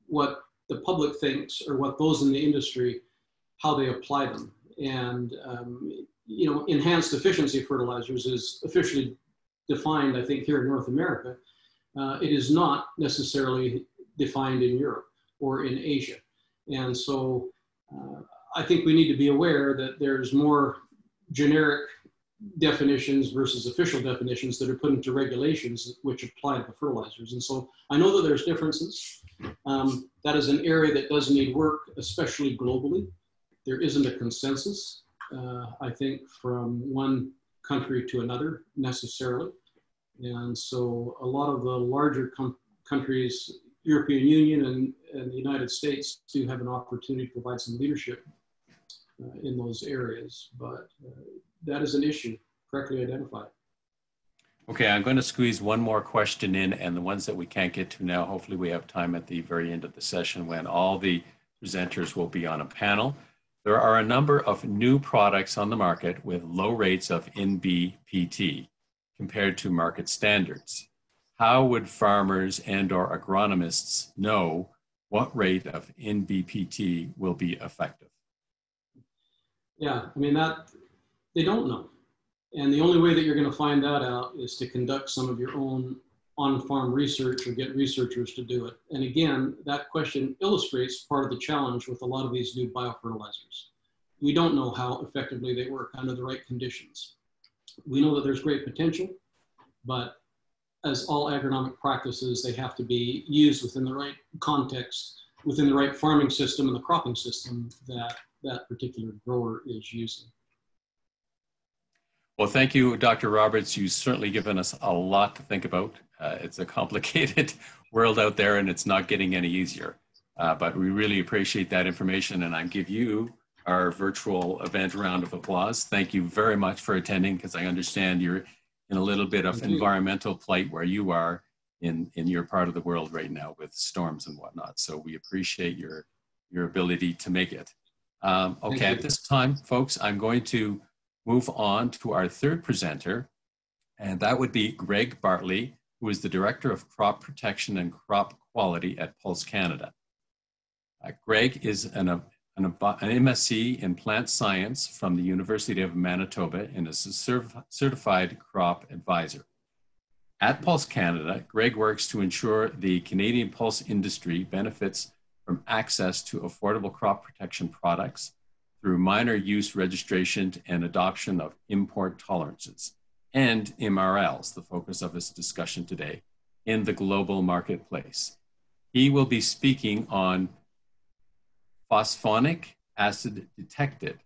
what the public thinks or what those in the industry, how they apply them. And, um, you know, enhanced efficiency fertilizers is officially defined, I think, here in North America. Uh, it is not necessarily defined in Europe or in Asia. And so uh, I think we need to be aware that there's more generic definitions versus official definitions that are put into regulations which apply to the fertilizers. And so I know that there's differences. Um, that is an area that does need work, especially globally. There isn't a consensus, uh, I think, from one country to another necessarily. And so a lot of the larger countries, European Union and, and the United States do have an opportunity to provide some leadership uh, in those areas, but uh, that is an issue correctly identified. Okay, I'm going to squeeze one more question in, and the ones that we can't get to now, hopefully we have time at the very end of the session when all the presenters will be on a panel. There are a number of new products on the market with low rates of NBPT compared to market standards. How would farmers and or agronomists know what rate of NBPT will be effective? Yeah, I mean that they don't know. And the only way that you're going to find that out is to conduct some of your own on-farm research or get researchers to do it. And again, that question illustrates part of the challenge with a lot of these new biofertilizers. We don't know how effectively they work under the right conditions. We know that there's great potential, but as all agronomic practices, they have to be used within the right context, within the right farming system and the cropping system that that particular grower is using. Well, thank you, Dr. Roberts. You've certainly given us a lot to think about. Uh, it's a complicated world out there and it's not getting any easier. Uh, but we really appreciate that information and I give you our virtual event round of applause. Thank you very much for attending because I understand you're in a little bit of environmental plight where you are in, in your part of the world right now with storms and whatnot. So we appreciate your, your ability to make it. Um, okay, at this time, folks, I'm going to move on to our third presenter, and that would be Greg Bartley, who is the Director of Crop Protection and Crop Quality at Pulse Canada. Uh, Greg is an, an, an, MSc in Plant Science from the University of Manitoba and is a certif certified crop advisor. At Pulse Canada, Greg works to ensure the Canadian pulse industry benefits from access to affordable crop protection products through minor use registration and adoption of import tolerances and MRLs, the focus of this discussion today, in the global marketplace. He will be speaking on phosphonic acid detected,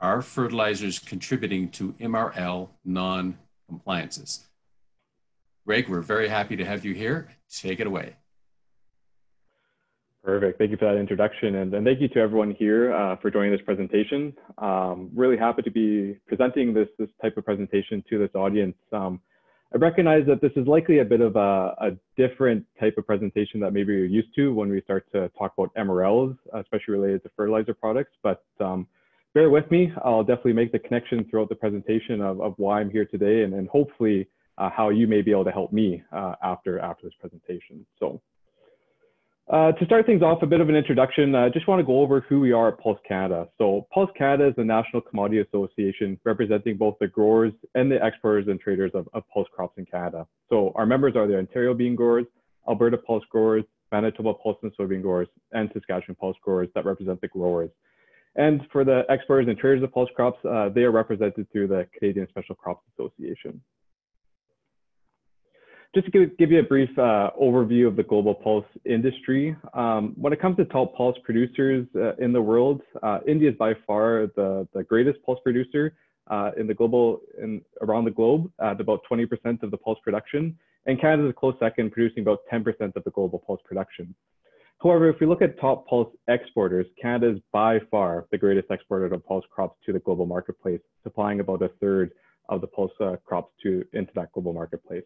are fertilizers contributing to MRL non-compliances? Greg, we're very happy to have you here. Take it away. Perfect. Thank you for that introduction. And, and thank you to everyone here uh, for joining this presentation. Um, really happy to be presenting this, this type of presentation to this audience. Um, I recognize that this is likely a bit of a, a, different type of presentation that maybe you're used to when we start to talk about MRLs, especially related to fertilizer products. But um, bear with me. I'll definitely make the connection throughout the presentation of, of why I'm here today and, and hopefully uh, how you may be able to help me uh, after, after this presentation. So. Uh, to start things off, a bit of an introduction. I uh, just want to go over who we are at Pulse Canada. So Pulse Canada is the National Commodity Association representing both the growers and the exporters and traders of, of pulse crops in Canada. So our members are the Ontario bean growers, Alberta pulse growers, Manitoba pulse and soybean growers, and Saskatchewan pulse growers that represent the growers. And for the exporters and traders of pulse crops, uh, they are represented through the Canadian Special Crops Association just to give, give you a brief uh, overview of the global pulse industry, um, when it comes to top pulse producers uh, in the world, uh, India is by far the, the greatest pulse producer uh, in the global, in, around the globe at about 20% of the pulse production. And Canada is a close second, producing about 10% of the global pulse production. However, if we look at top pulse exporters, Canada is by far the greatest exporter of pulse crops to the global marketplace, supplying about a third of the pulse uh, crops to into that global marketplace.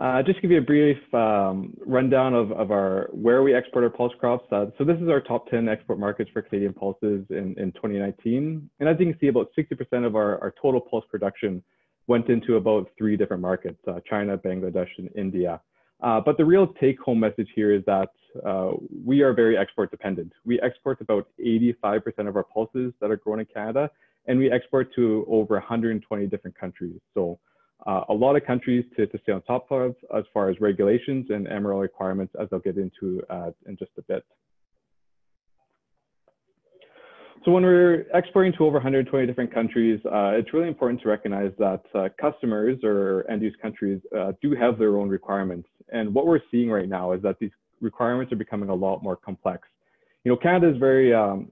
Uh, just give you a brief um, rundown of, of our where we export our pulse crops. Uh, so this is our top 10 export markets for Canadian pulses in, in 2019. And as you can see, about 60% of our, our total pulse production went into about three different markets, uh, China, Bangladesh, and India. Uh, but the real take home message here is that uh, we are very export dependent. We export about 85% of our pulses that are grown in Canada, and we export to over 120 different countries. So uh, a lot of countries to, to stay on top of as far as regulations and MRL requirements, as I'll get into uh, in just a bit. So when we're exporting to over 120 different countries, uh, it's really important to recognize that uh, customers or end-use countries uh, do have their own requirements. And what we're seeing right now is that these requirements are becoming a lot more complex. You know, Canada is very um,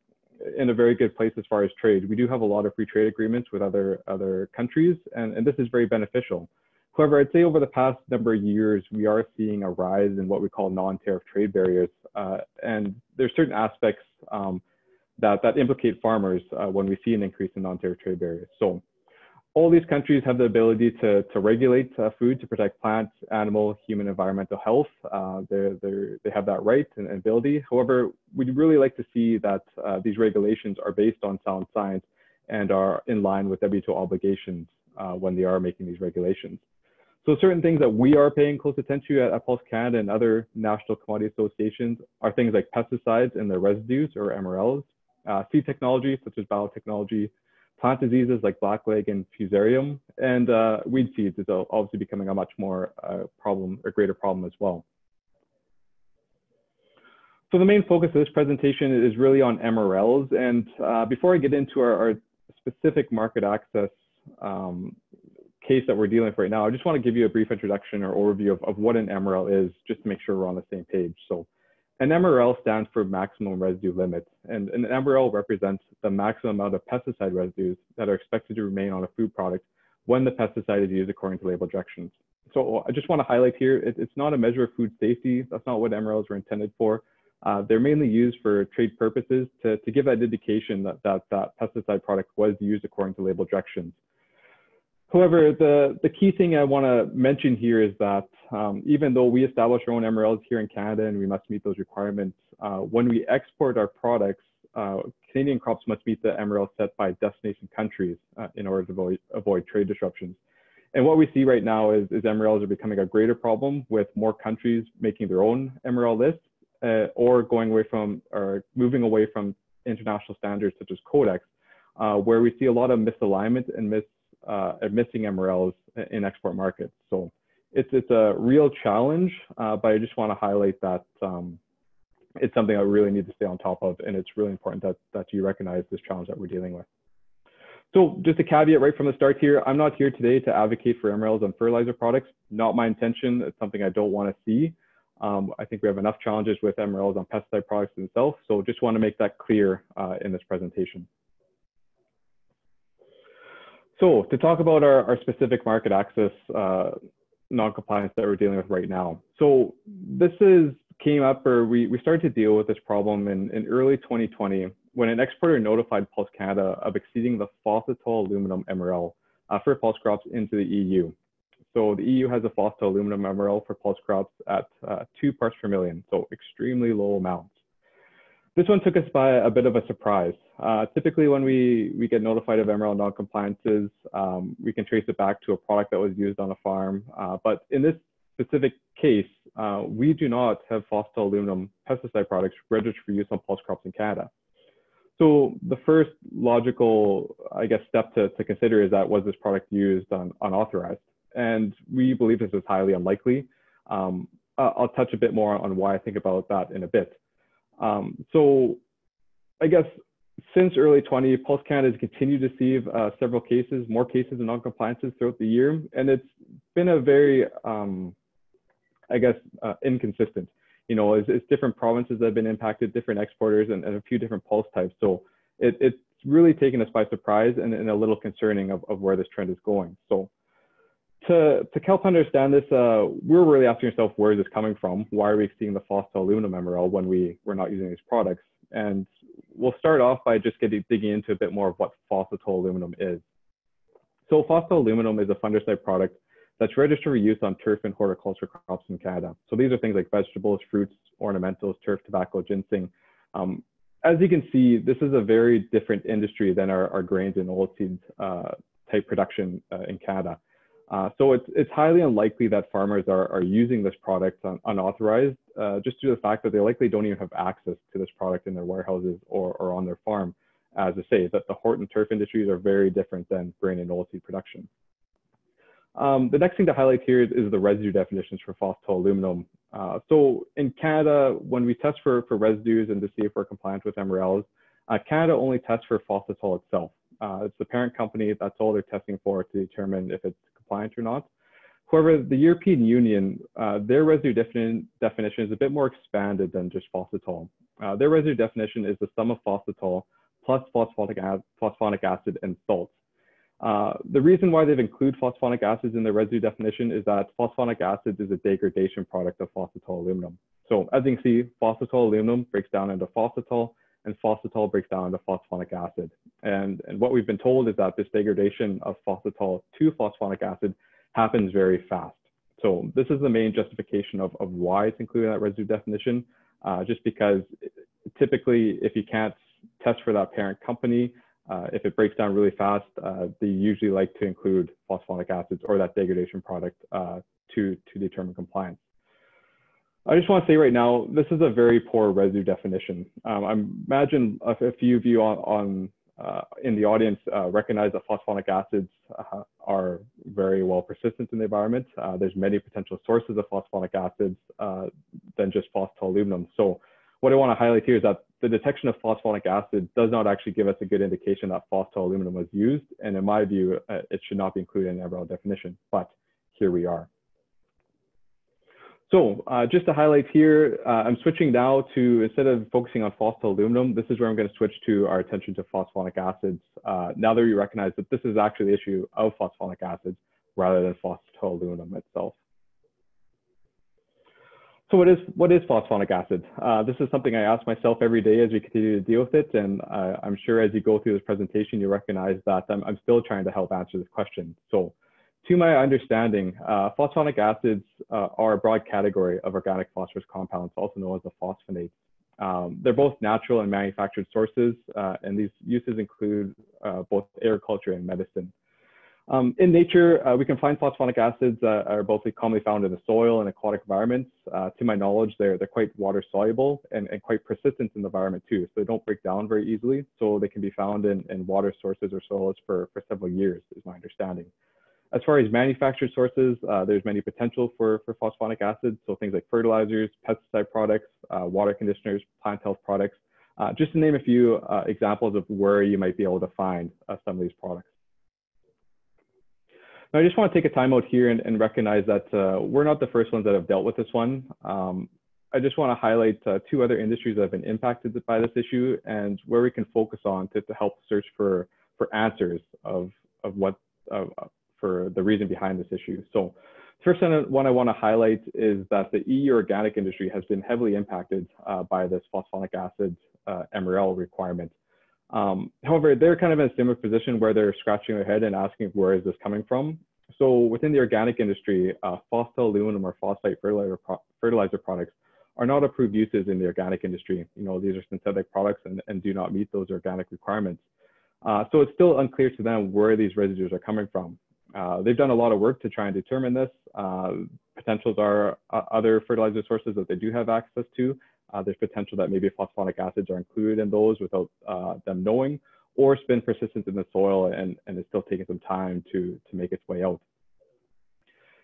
in a very good place as far as trade. We do have a lot of free trade agreements with other other countries, and, and this is very beneficial. However, I'd say over the past number of years, we are seeing a rise in what we call non-tariff trade barriers, uh, and there's certain aspects um, that that implicate farmers uh, when we see an increase in non-tariff trade barriers. So all these countries have the ability to, to regulate uh, food to protect plant, animal, human, environmental health. Uh, they're, they're, they have that right and ability. However, we'd really like to see that uh, these regulations are based on sound science and are in line with WTO obligations uh, when they are making these regulations. So certain things that we are paying close attention to at, at Pulse Canada and other national commodity associations are things like pesticides and their residues or MRLs, uh, seed technology such as biotechnology, plant diseases like blackleg and fusarium, and uh, weed seeds is obviously becoming a much more uh, problem, a greater problem as well. So the main focus of this presentation is really on MRLs. And uh, before I get into our, our specific market access um, case that we're dealing with right now, I just want to give you a brief introduction or overview of, of what an MRL is, just to make sure we're on the same page. So an MRL stands for maximum residue limit, and an MRL represents the maximum amount of pesticide residues that are expected to remain on a food product when the pesticide is used according to label directions. So I just want to highlight here, it, it's not a measure of food safety. That's not what MRLs are intended for. Uh, they're mainly used for trade purposes to, to give that indication that, that that pesticide product was used according to label directions. However, the, the key thing I want to mention here is that um, even though we establish our own MRLs here in Canada and we must meet those requirements, uh, when we export our products, uh, Canadian crops must meet the MRL set by destination countries uh, in order to avoid, avoid trade disruptions. And what we see right now is, is MRLs are becoming a greater problem with more countries making their own MRL lists uh, or going away from or moving away from international standards such as Codex, uh, where we see a lot of misalignment and mis uh, missing MRLs in export markets. So it's, it's a real challenge, uh, but I just want to highlight that um, it's something I really need to stay on top of. And it's really important that, that you recognize this challenge that we're dealing with. So just a caveat right from the start here, I'm not here today to advocate for MRLs on fertilizer products. Not my intention. It's something I don't want to see. Um, I think we have enough challenges with MRLs on pesticide products themselves. So just want to make that clear uh, in this presentation. So to talk about our, our specific market access uh, non-compliance that we're dealing with right now. So this is came up or we, we started to deal with this problem in, in early 2020 when an exporter notified Pulse Canada of exceeding the fosetyl aluminum MRL uh, for pulse crops into the EU. So the EU has a fosetyl aluminum MRL for pulse crops at uh, two parts per million, so extremely low amounts. This one took us by a bit of a surprise. Uh, typically, when we, we get notified of MRL non-compliances, um, we can trace it back to a product that was used on a farm. Uh, but in this specific case, uh, we do not have fosetyl aluminum pesticide products registered for use on pulse crops in Canada. So the first logical, I guess, step to, to consider is that was this product used on unauthorized? And we believe this is highly unlikely. Um, I'll touch a bit more on why I think about that in a bit. Um, so I guess since early 20, Pulse Canada has continued to see uh, several cases, more cases of non-compliances throughout the year, and it's been a very, um, I guess, uh, inconsistent. You know, it's, it's, different provinces that have been impacted, different exporters, and, and a few different pulse types. So it, it's really taken us by surprise and, and, a little concerning of, of where this trend is going. So to, to help understand this, uh, we're really asking ourselves, where is this coming from? Why are we seeing the fosetyl aluminum MRL when we, we're not using these products? And we'll start off by just getting digging into a bit more of what fosetyl aluminum is. So fosetyl aluminum is a fungicide product that's registered for use on turf and horticulture crops in Canada. So these are things like vegetables, fruits, ornamentals, turf, tobacco, ginseng. Um, as you can see, this is a very different industry than our, our grains and oilseeds uh, type production uh, in Canada. Uh, so it's, it's highly unlikely that farmers are, are using this product un unauthorized, uh, just due to the fact that they likely don't even have access to this product in their warehouses or, or on their farm. As I say, that the hort and turf industries are very different than grain and oilseed production. Um, the next thing to highlight here is, is the residue definitions for fosetyl aluminum. Uh, so in Canada, when we test for, for residues and to see if we're compliant with MRLs, uh, Canada only tests for fosetyl itself. Uh, it's the parent company, that's all they're testing for to determine if it's compliant or not. However, the European Union, uh, their residue defini definition is a bit more expanded than just fosetyl. Uh, their residue definition is the sum of fosetyl plus phosphonic, phosphonic acid and salts. Uh, the reason why they've included phosphonic acids in the residue definition is that phosphonic acid is a degradation product of fosetyl aluminum. So as you can see, fosetyl aluminum breaks down into fosetyl and fosetyl breaks down into phosphonic acid. And, and what we've been told is that this degradation of fosetyl to phosphonic acid happens very fast. So this is the main justification of, of why it's included in that residue definition, uh, just because typically if you can't test for that parent company, uh, if it breaks down really fast, uh, they usually like to include phosphonic acids or that degradation product uh, to, to determine compliance. I just want to say right now, this is a very poor residue definition. Um, I imagine a, a, few of you on, on uh, in the audience uh, recognize that phosphonic acids uh, are very well persistent in the environment. there's many potential sources of phosphonic acids than just fosetyl aluminum. So what I want to highlight here is that the detection of phosphonic acid does not actually give us a good indication that fosetyl aluminum was used. And in my view, uh, it should not be included in the MRL definition, but here we are. So uh, just to highlight here, uh, I'm switching now to, instead of focusing on fosetyl aluminum, this is where I'm going to switch to our attention to phosphonic acids. Uh, now that we recognize that this is actually the issue of phosphonic acids rather than fosetyl aluminum itself. So what is what is phosphonic acid? Uh, this is something I ask myself every day as we continue to deal with it, and uh, I'm sure as you go through this presentation, you recognize that I'm, I'm still trying to help answer this question. So, to my understanding, uh, phosphonic acids uh, are a broad category of organic phosphorus compounds, also known as the phosphonates. Um, they're both natural and manufactured sources, uh, and these uses include uh, both agriculture and medicine. Um, in nature, uh, we can find phosphonic acids that are both commonly found in the soil and aquatic environments. Uh, to my knowledge, they're, they're quite water soluble and, and quite persistent in the environment too. So they don't break down very easily. So they can be found in, in water sources or soils for, for several years is my understanding. As far as manufactured sources, uh, there's many potential for, for phosphonic acids. So things like fertilizers, pesticide products, uh, water conditioners, plant health products, uh, just to name a few uh, examples of where you might be able to find some of these products. Now, I just want to take a time out here and, and recognize that uh, we're not the first ones that have dealt with this one. Um, I just want to highlight uh, two other industries that have been impacted by this issue and where we can focus on to, to help search for, for answers of, of what, uh, for the reason behind this issue. So first one I want to highlight is that the EU organic industry has been heavily impacted uh, by this phosphonic acid uh, MRL requirement. Um, however, they're kind of in a similar position where they're scratching their head and asking where is this coming from. So within the organic industry, uh, fosetyl aluminum or phosphate fertilizer, pro fertilizer products are not approved uses in the organic industry. You know, these are synthetic products and, and do not meet those organic requirements. Uh, so it's still unclear to them where these residues are coming from. Uh, they've done a lot of work to try and determine this. Uh, potentials are uh, other fertilizer sources that they do have access to, uh, there's potential that maybe phosphonic acids are included in those without uh, them knowing, or it's been persistent in the soil and, and it's still taking some time to, to make its way out.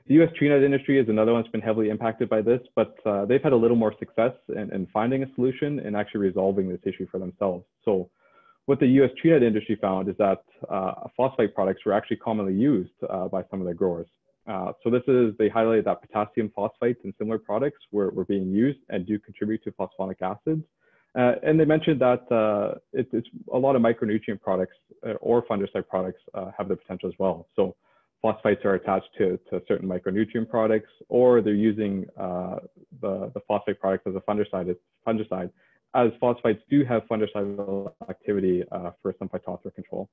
The US tree nut industry is another one that's been heavily impacted by this, but uh, they've had a little more success in, in, finding a solution and actually resolving this issue for themselves. So what the US tree nut industry found is that uh, phosphate products were actually commonly used uh, by some of their growers. Uh, so this is, they highlighted that potassium phosphates and similar products were, were being used and do contribute to phosphonic acids. Uh, and they mentioned that uh, it, it's a lot of micronutrient products uh, or fungicide products have the potential as well. So phosphates are attached to, to certain micronutrient products, or they're using the, the phosphate product as a fungicide, fungicide, as phosphates do have fungicidal activity for some phytophthora control.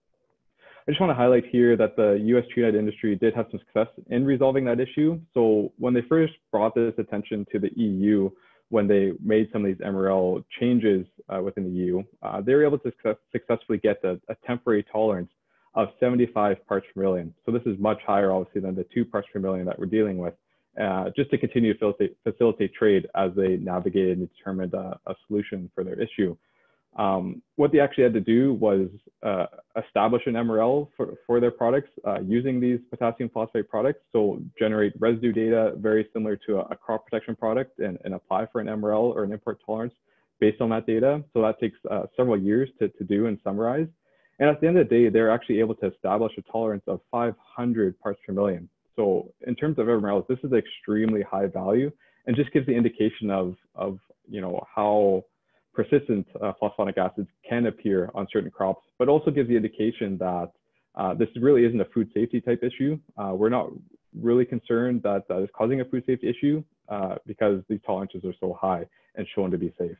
I just want to highlight here that the US tree nut industry did have some success in resolving that issue. So when they first brought this attention to the EU, when they made some of these MRL changes uh, within the EU, uh, they were able to success successfully get a, temporary tolerance of 75 parts per million. So this is much higher, obviously, than the two parts per million that we're dealing with, uh, just to continue to facilitate, facilitate, trade as they navigated and determined a solution for their issue. Um, what they actually had to do was uh, establish an MRL for, for their products uh, using these potassium phosphate products. So generate residue data very similar to a, a, crop protection product and, and apply for an MRL or an import tolerance based on that data. So that takes uh, several years to, to do and summarize. And at the end of the day, they're actually able to establish a tolerance of 500 parts per million. So in terms of MRLs, this is extremely high value and just gives the indication of, of you know, how persistent uh, phosphonic acids can appear on certain crops, but also gives the indication that uh, this really isn't a food safety type issue. Uh, we're not really concerned that that is causing a food safety issue uh, because these tolerances are so high and shown to be safe.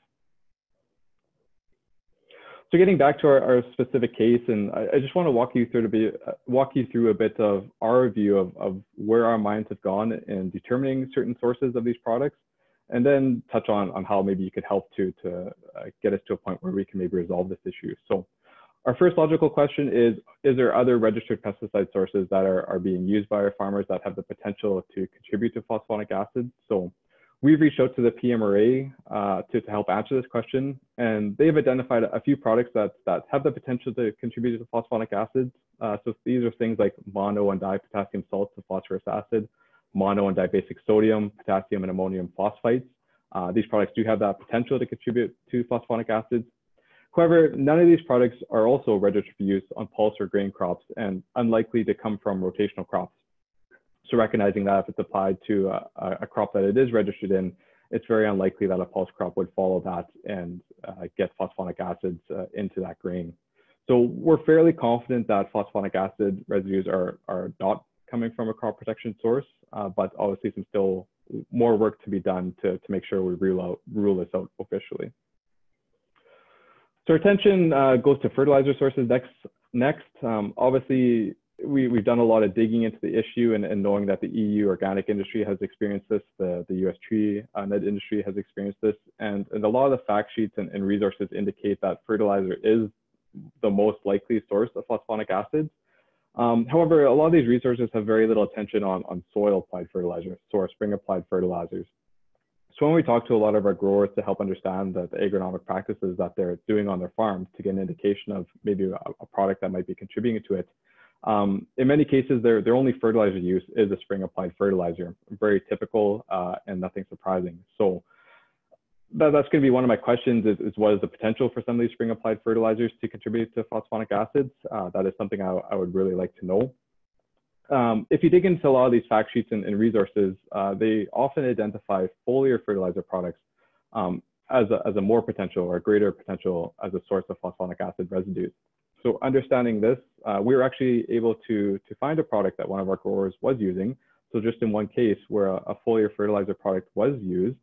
So getting back to our, our specific case, and I, I, just want to walk you through to be uh, walk you through a bit of our view of, of where our minds have gone in determining certain sources of these products and then touch on, on how maybe you could help to, to uh, get us to a point where we can maybe resolve this issue. So our first logical question is, is there other registered pesticide sources that are, are being used by our farmers that have the potential to contribute to phosphonic acid? So we've reached out to the PMRA uh, to, to help answer this question, and they've identified a few products that, that have the potential to contribute to phosphonic acids. Uh, so these are things like mono and dipotassium salts of phosphorous acid, mono and dibasic sodium, potassium and ammonium phosphites. Uh, these products do have that potential to contribute to phosphonic acids. However, none of these products are also registered for use on pulse or grain crops and unlikely to come from rotational crops. So recognizing that if it's applied to a, a crop that it is registered in, it's very unlikely that a pulse crop would follow that and uh, get phosphonic acids uh, into that grain. So we're fairly confident that phosphonic acid residues are, are not coming from a crop protection source, uh, but obviously some still more work to be done to, to make sure we rule, out, rule this out officially. So attention uh, goes to fertilizer sources next. Next, um, obviously, we, we've done a lot of digging into the issue and, and knowing that the EU organic industry has experienced this, the, the US tree uh, industry has experienced this, and, and a lot of the fact sheets and, and resources indicate that fertilizer is the most likely source of phosphonic acids. Um, however, a lot of these resources have very little attention on, on soil applied fertilizers, or spring applied fertilizers. So when we talk to a lot of our growers to help understand the, the agronomic practices that they're doing on their farms to get an indication of maybe a, a product that might be contributing to it, um, in many cases, their, their only fertilizer use is a spring applied fertilizer, very typical uh, and nothing surprising. So that, that's going to be one of my questions is, is, what is the potential for some of these spring applied fertilizers to contribute to phosphonic acids? Uh, that is something I, I, would really like to know. Um, if you dig into a lot of these fact sheets and, and resources, uh, they often identify foliar fertilizer products um, as, a, as a more potential or greater potential as a source of phosphonic acid residues. So understanding this, uh, we were actually able to, to find a product that one of our growers was using. So just in one case where a, a foliar fertilizer product was used,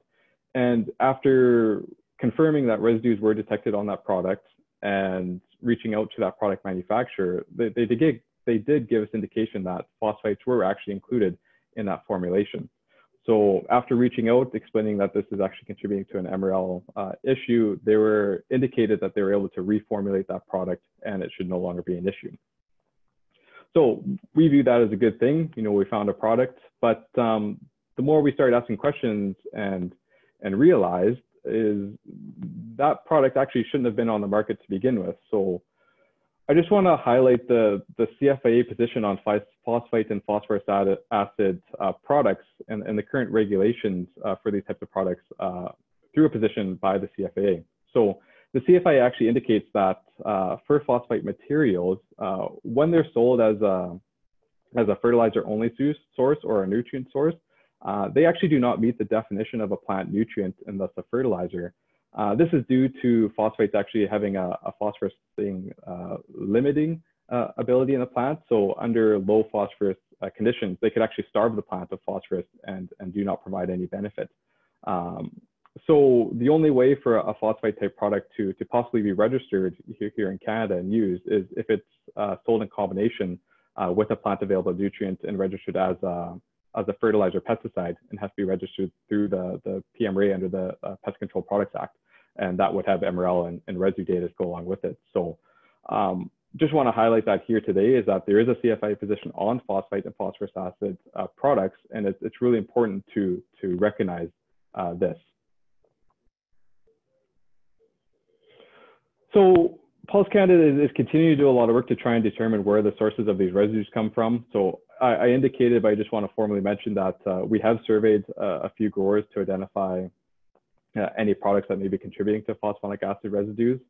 and after confirming that residues were detected on that product and reaching out to that product manufacturer, they, they, did, they did give us indication that phosphates were actually included in that formulation. So after reaching out, explaining that this is actually contributing to an MRL uh, issue, they were indicated that they were able to reformulate that product and it should no longer be an issue. So we view that as a good thing. You know, we found a product, but um, the more we started asking questions and and realized is that product actually shouldn't have been on the market to begin with. So I just want to highlight the, the CFIA position on phosphate and phosphorous acid uh, products and, and the current regulations uh, for these types of products uh, through a position by the CFIA. So the CFIA actually indicates that uh, for phosphate materials, uh, when they're sold as a, as a fertilizer only source or a nutrient source, uh, they actually do not meet the definition of a plant nutrient and thus a fertilizer. Uh, this is due to phosphates actually having a, a phosphorus thing, uh, limiting uh, ability in the plant. So under low phosphorus uh, conditions, they could actually starve the plant of phosphorus and, and do not provide any benefit. Um, so the only way for a phosphate type product to, to possibly be registered here, here in Canada and used is if it's uh, sold in combination with a plant available nutrient and registered as a, as a fertilizer pesticide and has to be registered through the, the PMRA under the uh, Pest Control Products Act. And that would have MRL and, and residue data go along with it. So um, just want to highlight that here today is that there is a CFIA position on phosphate and phosphorous acid uh, products, and it's, it's really important to, to recognize uh, this. So Pulse Canada is, continuing to do a lot of work to try and determine where the sources of these residues come from. So I, I indicated, but I just want to formally mention that uh, we have surveyed uh, a few growers to identify uh, any products that may be contributing to phosphonic acid residues.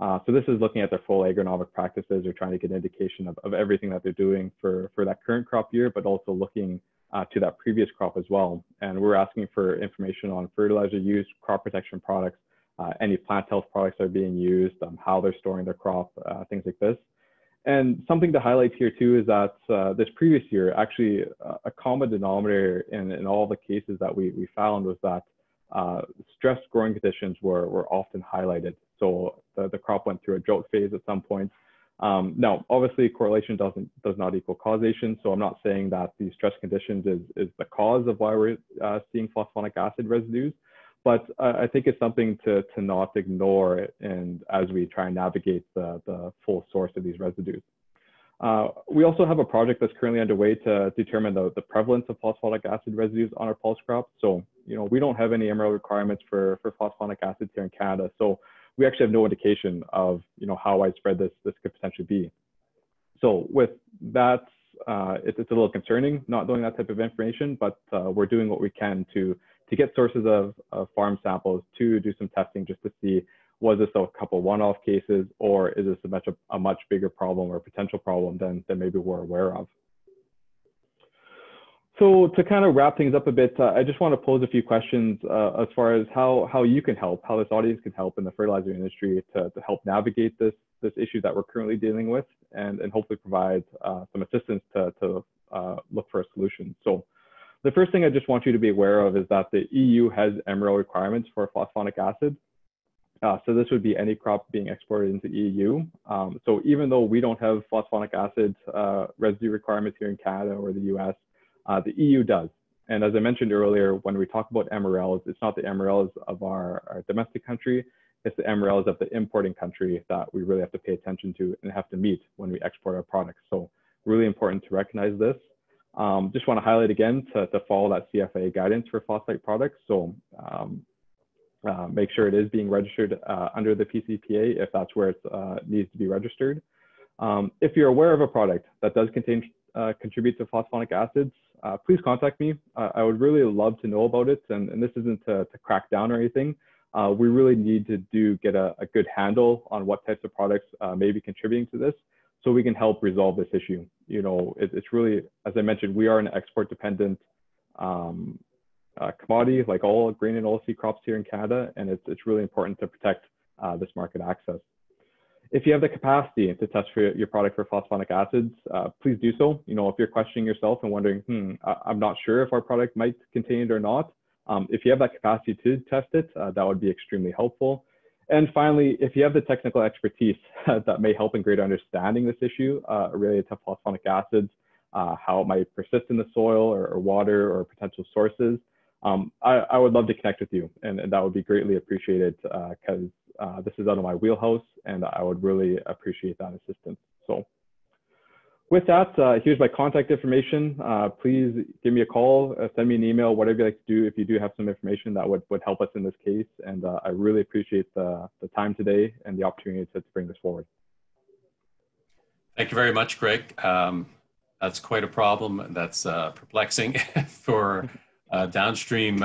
Uh, so this is looking at their full agronomic practices or trying to get an indication of, of everything that they're doing for, for that current crop year, but also looking uh, to that previous crop as well. And we're asking for information on fertilizer use, crop protection products, uh, any plant health products are being used, um, how they're storing their crop, uh, things like this. And something to highlight here too is that uh, this previous year, actually a common denominator in, in all the cases that we, we found was that uh, stress growing conditions were, were often highlighted. So the, the crop went through a drought phase at some point. Um, now, obviously, correlation doesn't does not equal causation. So I'm not saying that these stress conditions is, is the cause of why we're uh, seeing phosphonic acid residues, but uh, I think it's something to, to not ignore and as we try and navigate the, the full source of these residues. Uh, we also have a project that's currently underway to determine the, the prevalence of phosphonic acid residues on our pulse crops. So, you know, we don't have any MRL requirements for, for phosphonic acids here in Canada. So we actually have no indication of, you know, how widespread this, this could potentially be. So with that, uh, it, it's a little concerning not knowing that type of information, but uh, we're doing what we can to to get sources of, of farm samples to do some testing just to see was this a couple one-off cases or is this a much, a much bigger problem or potential problem than, than maybe we're aware of. So to kind of wrap things up a bit, uh, I just want to pose a few questions uh, as far as how, how you can help, how this audience can help in the fertilizer industry to, to help navigate this, this issue that we're currently dealing with and, and hopefully provide uh, some assistance to, to uh, look for a solution. So the first thing I just want you to be aware of is that the EU has MRL requirements for phosphonic acid. Uh, so this would be any crop being exported into the EU. Um, so even though we don't have phosphonic acid uh, residue requirements here in Canada or the US, uh, the EU does. And as I mentioned earlier, when we talk about MRLs, it's not the MRLs of our, our domestic country, it's the MRLs of the importing country that we really have to pay attention to and have to meet when we export our products. So really important to recognize this. Um, just want to highlight again to, to, follow that CFA guidance for phosphate products. So um, uh, make sure it is being registered uh, under the PCPA if that's where it uh, needs to be registered. Um, if you're aware of a product that does contain uh, contribute to phosphonic acids, uh, please contact me. I would really love to know about it. And, and this isn't to, to, crack down or anything. Uh, we really need to do get a, a, good handle on what types of products may be contributing to this so we can help resolve this issue. You know, it, it's really, as I mentioned, we are an export dependent um, uh, commodity like all grain and oilseed crops here in Canada, and it's, it's really important to protect uh, this market access. If you have the capacity to test for your product for phosphonic acids, uh, please do so. You know, if you're questioning yourself and wondering, hmm, I, am not sure if our product might contain it or not, um, if you have that capacity to test it, uh, that would be extremely helpful. And finally, if you have the technical expertise that may help in greater understanding this issue uh, related to phosphonic acids, uh, how it might persist in the soil or, or water or potential sources, um, I, I, would love to connect with you and, and that would be greatly appreciated because uh, uh, this is out of my wheelhouse and I would really appreciate that assistance. So with that, uh, here's my contact information. Uh, please give me a call, uh, send me an email, whatever you like to do. If you do have some information that would, would help us in this case. And uh, I really appreciate the, the time today and the opportunity to, to bring this forward. Thank you very much, Greg. Um, that's quite a problem. That's uh, perplexing for uh, downstream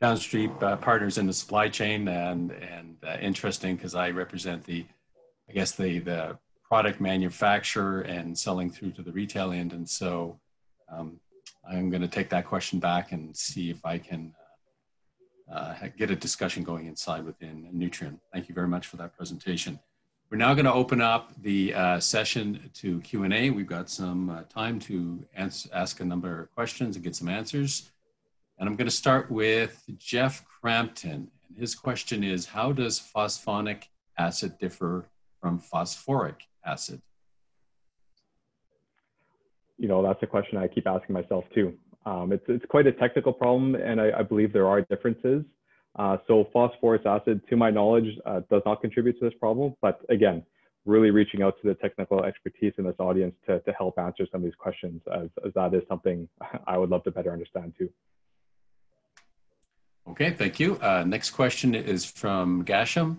downstream partners in the supply chain and and interesting because I represent the, I guess the the product manufacturer and selling through to the retail end. And so um, I'm going to take that question back and see if I can uh, get a discussion going inside within Nutrien. Thank you very much for that presentation. We're now going to open up the uh, session to Q&A. We've got some uh, time to ask a number of questions and get some answers. And I'm going to start with Jeff Crampton. his question is How does phosphonic acid differ from phosphoric acid? You know, that's a question I keep asking myself too. Um, it's, it's quite a technical problem, and I, I believe there are differences. Uh, so phosphorus acid, to my knowledge, uh, does not contribute to this problem. But again, really reaching out to the technical expertise in this audience to, to help answer some of these questions, as, as that is something I would love to better understand too. Okay, thank you. Uh, next question is from Gasham.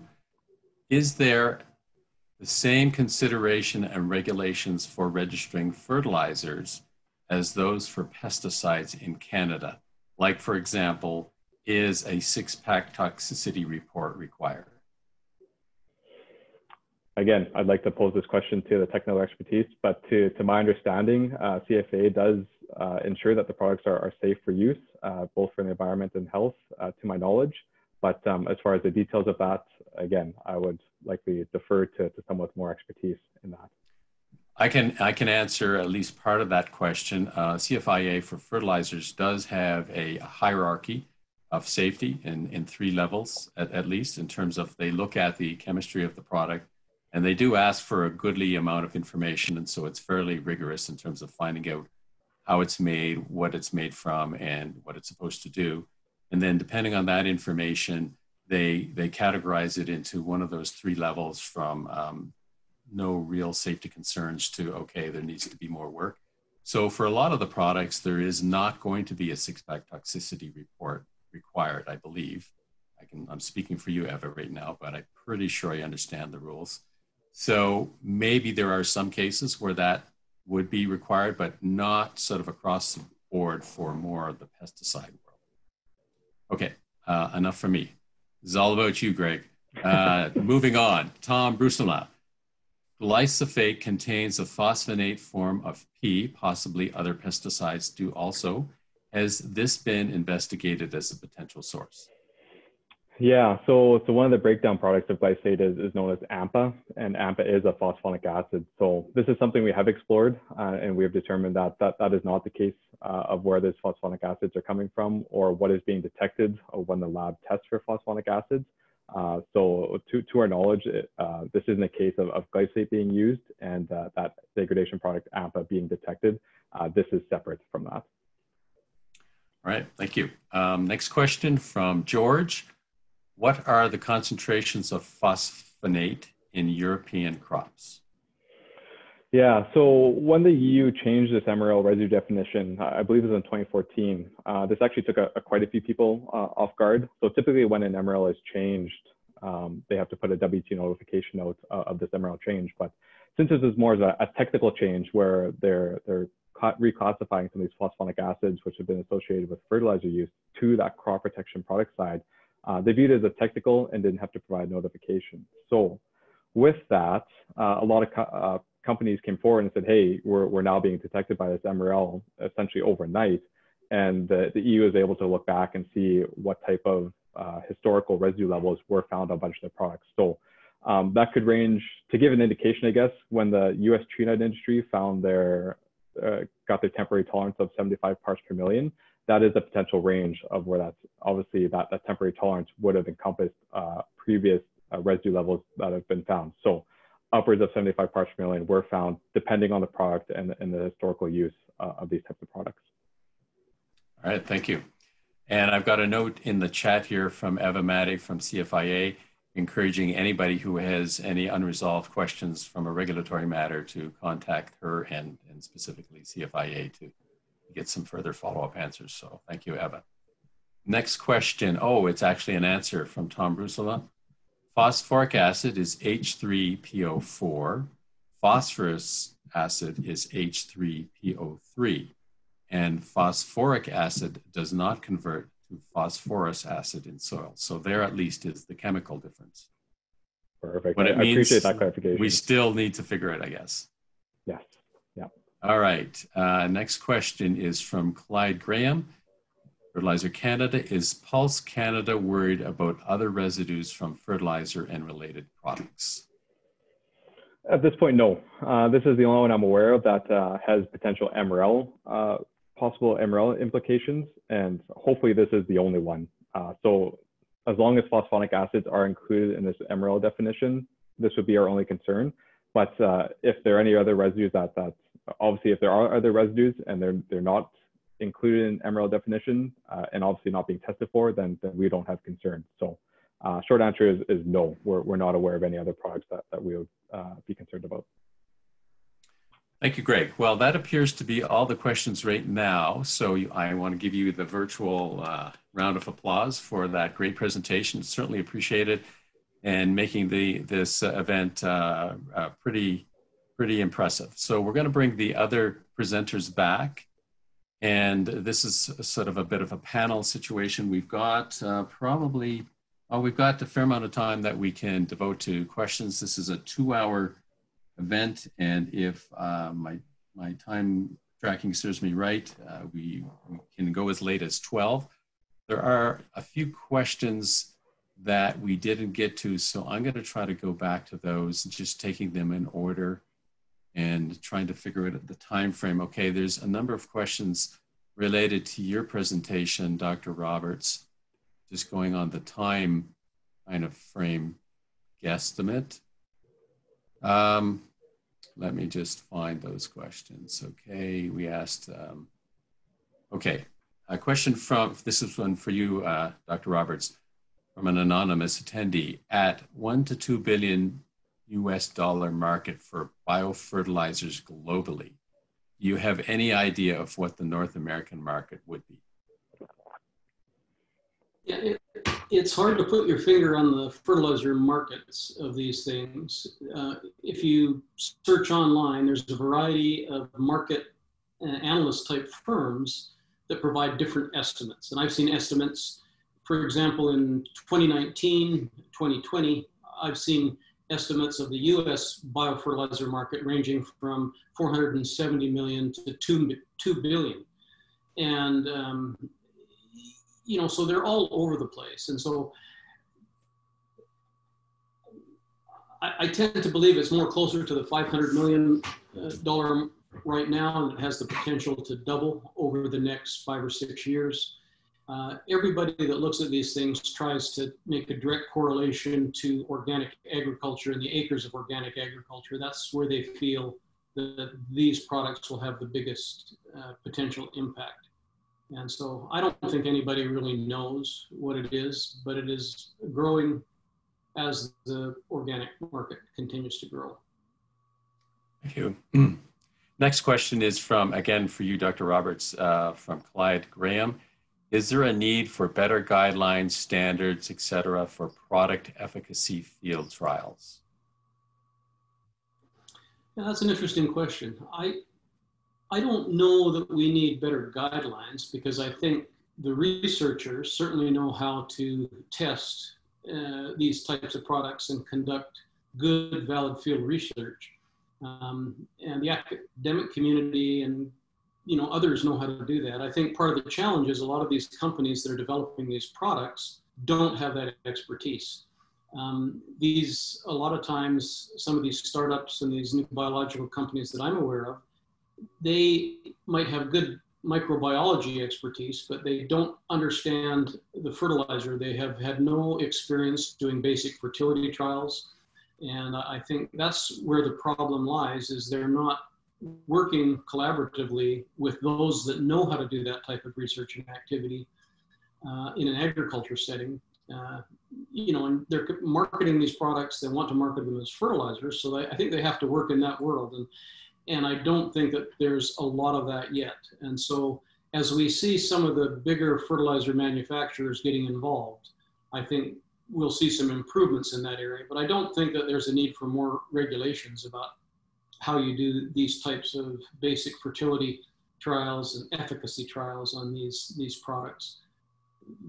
Is there the same consideration and regulations for registering fertilizers as those for pesticides in Canada? Like, for example, is a six pack toxicity report required? Again, I'd like to pose this question to the technical expertise, but to, to my understanding, uh, CFA does uh, ensure that the products are, are safe for use, uh, both for the environment and health, uh, to my knowledge. But um, as far as the details of that, again, I would likely defer to, to someone with more expertise in that. I can I can answer at least part of that question. Uh, CFIA for fertilizers does have a hierarchy of safety in, in three levels at, at least in terms of they look at the chemistry of the product and they do ask for a goodly amount of information and so it's fairly rigorous in terms of finding out how it's made, what it's made from, and what it's supposed to do. And then depending on that information, they they categorize it into one of those three levels from um, no real safety concerns to okay, there needs to be more work. So for a lot of the products, there is not going to be a six-pack toxicity report required, I believe. I can I'm speaking for you, Eva, right now, but I'm pretty sure I understand the rules. So maybe there are some cases where that would be required, but not sort of across the board for more of the pesticide world. Okay, uh, enough for me. Is all about you, Greg. Uh, moving on, Tom Brusselin. Glyphosate contains a phosphonate form of P, possibly other pesticides do also. Has this been investigated as a potential source? Yeah, so so one of the breakdown products of glyphosate is, is known as AMPA, and AMPA is a phosphonic acid. So this is something we have explored, uh, and we have determined that that, that is not the case uh, of where these phosphonic acids are coming from or what is being detected when the lab tests for phosphonic acids. Uh, so to, to our knowledge, uh, this isn't a case of, of glyphosate being used and uh, that degradation product AMPA being detected. Uh, this is separate from that. All right, thank you. Um, next question from George. What are the concentrations of phosphonate in European crops? Yeah, so when the EU changed this MRL residue definition, I believe it was in 2014, uh, this actually took a, a quite a few people uh, off guard. So typically when an MRL is changed, um, they have to put a WTO notification note uh, of this MRL change. But since this is more of a, a technical change where they're, they're reclassifying some of these phosphonic acids, which have been associated with fertilizer use to that crop protection product side, uh, they viewed it as a technical and didn't have to provide notification. So with that, uh, a lot of co uh, companies came forward and said, hey, we're, we're now being detected by this MRL essentially overnight. And the, the EU is able to look back and see what type of uh, historical residue levels were found on a bunch of their products. So um, that could range, to give an indication, I guess, when the US tree nut industry found their, uh, got their temporary tolerance of 75 parts per million, that is a potential range of where that's obviously that, that temporary tolerance would have encompassed uh, previous uh, residue levels that have been found. So upwards of 75 parts per million were found depending on the product and, and the historical use uh, of these types of products. All right, thank you. And I've got a note in the chat here from Eva Matte from CFIA encouraging anybody who has any unresolved questions from a regulatory matter to contact her and, and specifically CFIA to get some further follow-up answers. So thank you, Eva. Next question. Oh, it's actually an answer from Tom Brusselin. Phosphoric acid is H3PO4. Phosphorous acid is H3PO3. And phosphoric acid does not convert to phosphorous acid in soil. So there at least is the chemical difference. Perfect. What it I means, appreciate that clarification. We still need to figure it, I guess. All right. Uh, next question is from Clyde Graham. Fertilizer Canada. Is Pulse Canada worried about other residues from fertilizer and related products? At this point, no. Uh, this is the only one I'm aware of that uh, has potential MRL, uh, possible MRL implications, and hopefully this is the only one. Uh, so as long as phosphonic acids are included in this MRL definition, this would be our only concern. But uh, if there are any other residues that, that obviously if there are other residues and they're, they're not included in MRL definition uh, and obviously not being tested for, then, then we don't have concerns. So uh, short answer is, is no, we're, we're not aware of any other products that, that we would uh, be concerned about. Thank you, Greg. Well, that appears to be all the questions right now. So I want to give you the virtual uh, round of applause for that great presentation. Certainly appreciate it and making the this event uh, uh, pretty pretty impressive. So we're going to bring the other presenters back. And this is sort of a bit of a panel situation. We've got uh, probably, oh, we've got a fair amount of time that we can devote to questions. This is a two hour event. And if uh, my, my time tracking serves me right, uh, we, we can go as late as 12. There are a few questions that we didn't get to, so I'm going to try to go back to those, just taking them in order and trying to figure out the time frame. Okay, there's a number of questions related to your presentation, Dr. Roberts, just going on the time kind of frame guesstimate. Um, let me just find those questions. Okay, we asked, um, okay, a question from, this is one for you, uh, Dr. Roberts, from an anonymous attendee. At one to two billion US dollar market for biofertilizers globally, do you have any idea of what the North American market would be? Yeah, it, it's hard to put your finger on the fertilizer markets of these things. Uh, if you search online, there's a variety of market uh, analyst type firms that provide different estimates. And I've seen estimates, for example, in 2019, 2020, I've seen estimates of the US biofertilizer market ranging from 470 million to 2, 2 billion. And um, you know, so they're all over the place. And so I, I tend to believe it's more closer to the $500 million uh, right now, and it has the potential to double over the next five or six years. Uh, everybody that looks at these things tries to make a direct correlation to organic agriculture and the acres of organic agriculture. That's where they feel that these products will have the biggest uh, potential impact. And so I don't think anybody really knows what it is, but it is growing as the organic market continues to grow. Thank you. Next question is from, again, for you, Dr. Roberts, uh, from Clyde Graham. Is there a need for better guidelines, standards, et cetera, for product efficacy field trials? Yeah, that's an interesting question. I, I don't know that we need better guidelines because I think the researchers certainly know how to test uh, these types of products and conduct good, valid field research. Um, and the academic community and you know others know how to do that. I think part of the challenge is a lot of these companies that are developing these products don't have that expertise. Um, these a lot of times some of these startups and these new biological companies that I'm aware of they might have good microbiology expertise, but they don't understand the fertilizer. They have had no experience doing basic fertility trials. And I think that's where the problem lies is they're not working collaboratively with those that know how to do that type of research and activity uh, in an agriculture setting. Uh, you know, and they're marketing these products. They want to market them as fertilizers, so they, I think they have to work in that world. And and I don't think that there's a lot of that yet. And so as we see some of the bigger fertilizer manufacturers getting involved, I think we'll see some improvements in that area. But I don't think that there's a need for more regulations about how you do these types of basic fertility trials and efficacy trials on these, these products.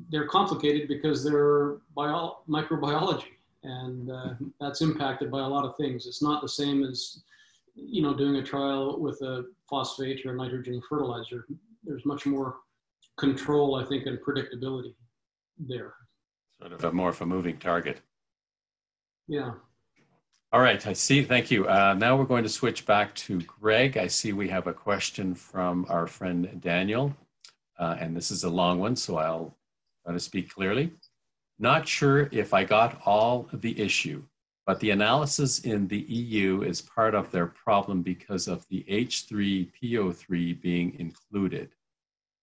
They're complicated because they're bio, microbiology and uh, that's impacted by a lot of things. It's not the same as you know, doing a trial with a phosphate or a nitrogen fertilizer, there's much more control, I think, and predictability there. Sort of a more of a moving target. Yeah. All right, I see. Thank you. Uh, now we're going to switch back to Greg. I see we have a question from our friend Daniel, uh, and this is a long one, so I'll try to speak clearly. Not sure if I got all the issue, but the analysis in the EU is part of their problem because of the H3PO3 being included.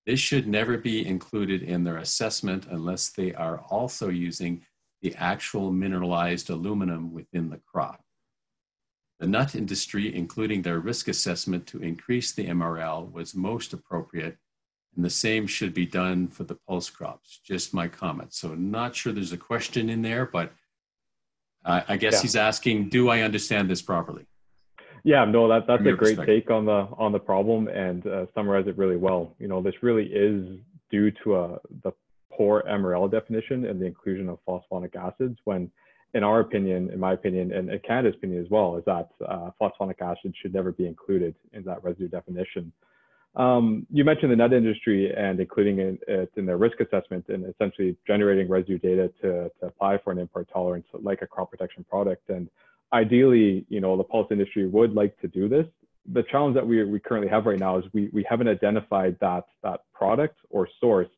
This should never be included in their assessment unless they are also using the actual mineralized aluminum within the crop. The nut industry, including their risk assessment to increase the MRL, was most appropriate, and the same should be done for the pulse crops. Just my comment. So, not sure there's a question in there, but uh, I guess yeah. he's asking, do I understand this properly? Yeah, no, that, that's a great take on the on the problem and uh, summarize it really well. You know, this really is due to uh, the poor MRL definition and the inclusion of phosphonic acids when in our opinion, in my opinion, and in Canada's opinion as well, is that uh, phosphonic acid should never be included in that residue definition. Um, you mentioned the nut industry and including it, in their risk assessment and essentially generating residue data to, to apply for an import tolerance like a crop protection product. And ideally, you know, the pulse industry would like to do this. The challenge that we, we currently have right now is we, we haven't identified that, that product or source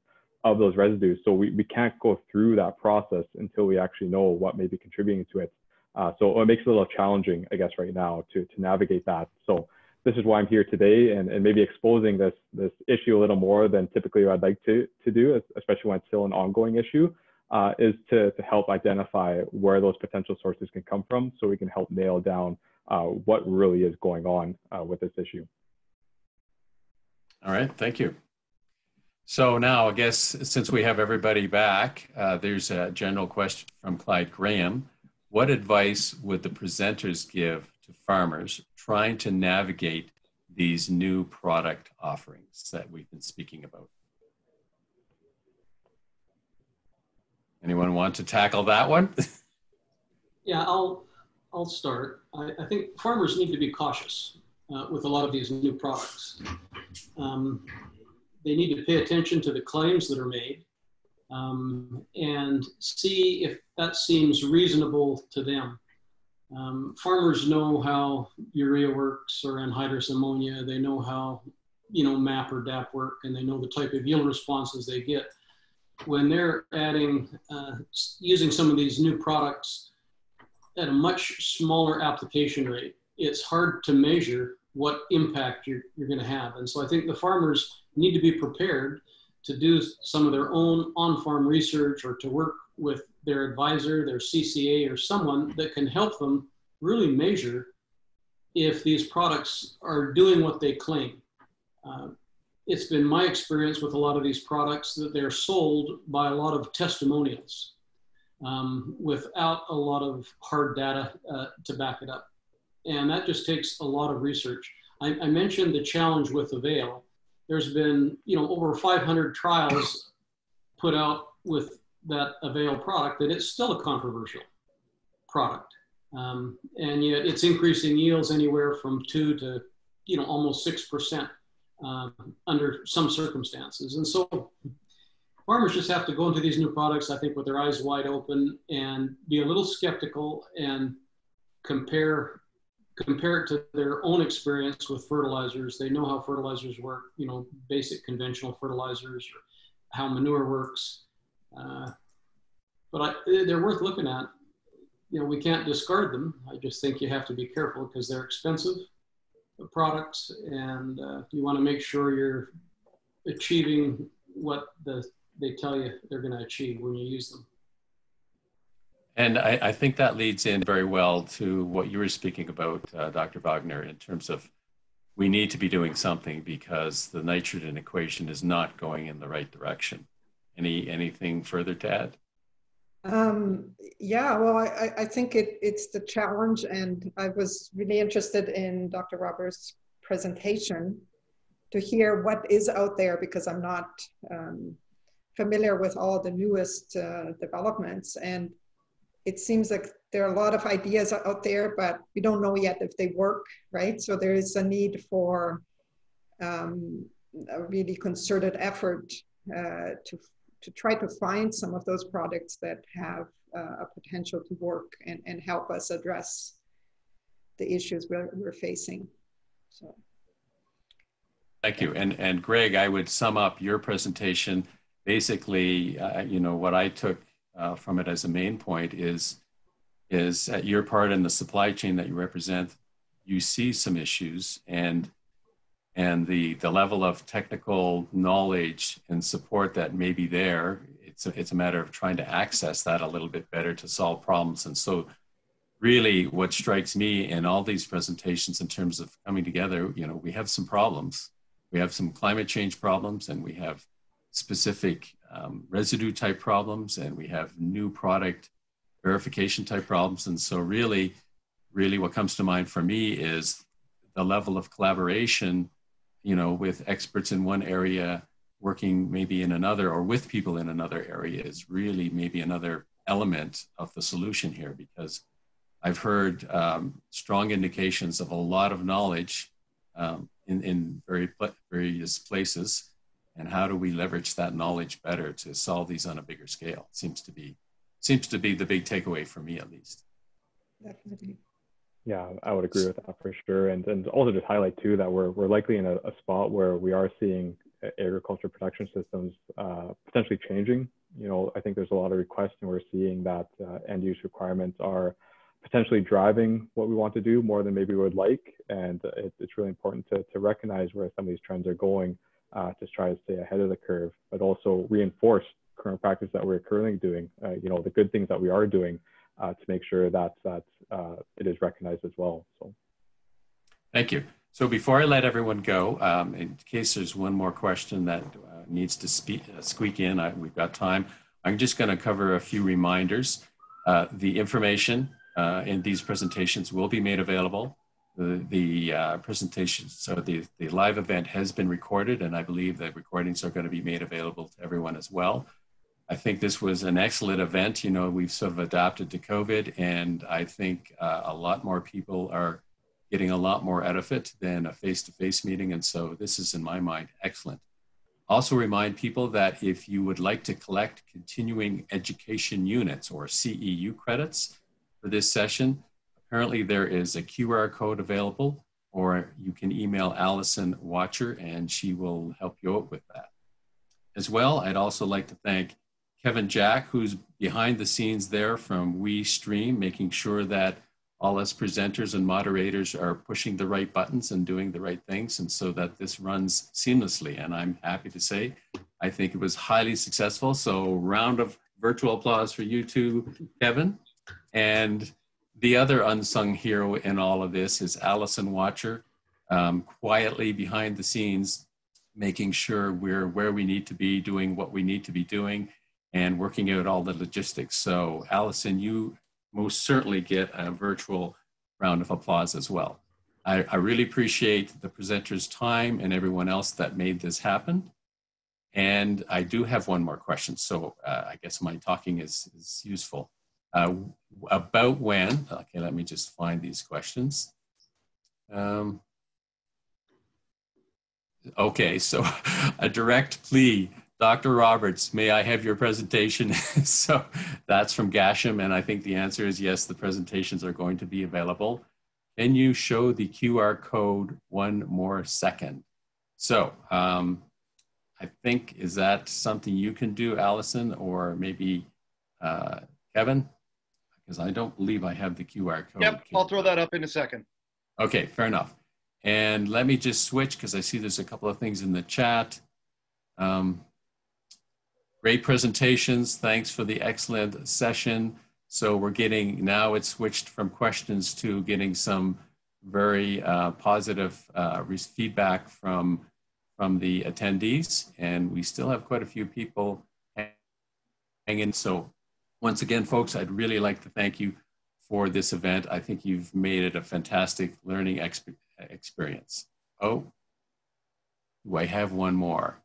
of those residues. So we, we can't go through that process until we actually know what may be contributing to it. Uh, so it makes it a little challenging, I guess, right now to, to navigate that. So this is why I'm here today and, and maybe exposing this, this issue a little more than typically I'd like to, to do, especially when it's still an ongoing issue, uh, is to, to help identify where those potential sources can come from so we can help nail down uh, what really is going on uh, with this issue. All right, thank you. So now, I guess since we have everybody back, uh, there's a general question from Clyde Graham. What advice would the presenters give to farmers trying to navigate these new product offerings that we've been speaking about? Anyone want to tackle that one? yeah, I'll I'll start. I, I, think farmers need to be cautious uh, with a lot of these new products. Um, they need to pay attention to the claims that are made um, and see if that seems reasonable to them. Um, farmers know how urea works or anhydrous ammonia. They know how, you know, MAP or DAP work, and they know the type of yield responses they get. When they're adding, uh, using some of these new products at a much smaller application rate, it's hard to measure what impact you're, you're going to have. And so I think the farmers need to be prepared to do some of their own on-farm research or to work with their advisor, their CCA, or someone that can help them really measure if these products are doing what they claim. Uh, it's been my experience with a lot of these products that they're sold by a lot of testimonials um, without a lot of hard data uh, to back it up. And that just takes a lot of research. I, I mentioned the challenge with the Avail there's been you know over 500 trials put out with that Avail product that it's still a controversial product. Um, and yet it's increasing yields anywhere from two to you know almost six percent uh, under some circumstances. And so farmers just have to go into these new products, I think, with their eyes wide open and be a little skeptical and compare compare it to their own experience with fertilizers. They know how fertilizers work, you know, basic conventional fertilizers, or how manure works. Uh, but I, they're worth looking at. You know, we can't discard them. I just think you have to be careful because they're expensive products, and uh, you want to make sure you're achieving what the, they tell you they're going to achieve when you use them. And I, I, think that leads in very well to what you were speaking about, uh, Dr. Wagner, in terms of we need to be doing something because the nitrogen equation is not going in the right direction. Any anything further to add? Um, yeah, well, I, I think it, it's the challenge, and I was really interested in Dr. Roberts' presentation to hear what is out there because I'm not um, familiar with all the newest uh, developments. And it seems like there are a lot of ideas out there, but we don't know yet if they work, right? So there is a need for um, a really concerted effort uh, to to try to find some of those products that have uh, a potential to work and, and help us address the issues we're, we're facing. So. Thank you. And, and Greg, I would sum up your presentation. Basically, uh, you know, what I took uh, from it as a main point is is at your part in the supply chain that you represent, you see some issues and and the the level of technical knowledge and support that may be there. It's a, it's a matter of trying to access that a little bit better to solve problems. And so, really, what strikes me in all these presentations in terms of coming together, you know, we have some problems. We have some climate change problems, and we have specific um, residue type problems, and we have new product verification type problems. And so, really, really, what comes to mind for me is the level of collaboration, you know, with experts in one area working maybe in another or with people in another area is really maybe another element of the solution here because I've heard um, strong indications of a lot of knowledge um, in, in very various places. And how do we leverage that knowledge better to solve these on a bigger scale? Seems to be seems to be the big takeaway for me at least. Definitely. Yeah, I would agree with that for sure. And and also just highlight too that we're we're likely in a, a spot where we are seeing agriculture production systems uh, potentially changing. You know, I think there's a lot of requests, and we're seeing that uh, end use requirements are potentially driving what we want to do more than maybe we would like. And it, it's really important to, to recognize where some of these trends are going uh, to try to stay ahead of the curve, but also reinforce current practice that we're currently doing, uh, you know, the good things that we are doing uh, to make sure that, that uh, it is recognized as well. So. Thank you. So before I let everyone go, um, in case there's one more question that uh, needs to speak, uh, squeak in, I, we've got time. I'm just going to cover a few reminders. The information in these presentations will be made available. The, the uh, presentation, so the, the live event has been recorded, and I believe that recordings are going to be made available to everyone as well. I think this was an excellent event. You know, we've sort of adapted to COVID, and I think uh, a lot more people are getting a lot more out of it than a face to face meeting. And so this is, in my mind, excellent. Also, remind people that if you would like to collect continuing education units or CEU credits for this session, apparently there is a QR code available, or you can email Allison Watcher and she will help you out with that. As well, I'd also like to thank Kevin Jack, who's behind the scenes there from WeStream, making sure that all us presenters and moderators are pushing the right buttons and doing the right things and so that this runs seamlessly. And i'm happy to say i think it was highly successful. So round of virtual applause for you too kevin. And the other unsung hero in all of this is allison watcher um, quietly behind the scenes making sure we're where we need to be doing what we need to be doing and working out all the logistics so allison you most certainly get a virtual round of applause as well. I, I really appreciate the presenter's time and everyone else that made this happen. And I do have one more question, so uh, I guess my talking is, is useful. Uh, about when, okay, let me just find these questions. Um, okay, so a direct plea Dr. Roberts, may I have your presentation? so that's from Gasham, and I think the answer is yes, the presentations are going to be available. Can you show the QR code one more second? So um, I think, is that something you can do, Allison, or maybe uh, Kevin? Because I don't believe I have the QR code. Yep, I'll throw that up in a second. Okay, fair enough. And let me just switch because I see there's a couple of things in the chat. Um, Great presentations. Thanks for the excellent session. So we're getting, now it's switched from questions to getting some very uh, positive uh, feedback from, from the attendees. And we still have quite a few people hanging. So once again, folks, I'd really like to thank you for this event. I think you've made it a fantastic learning exp experience. Oh, do I have one more?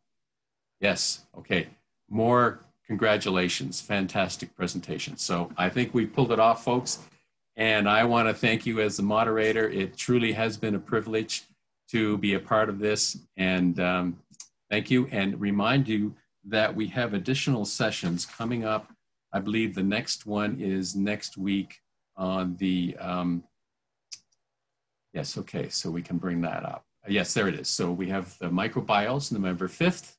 Yes, okay more congratulations. Fantastic presentation. So I think we pulled it off, folks. And I want to thank you as the moderator. It truly has been a privilege to be a part of this. And um, thank you. And remind you that we have additional sessions coming up. I believe the next one is next week on the, um, yes, okay, so we can bring that up. Yes, there it is. So we have the microbiomes November 5th,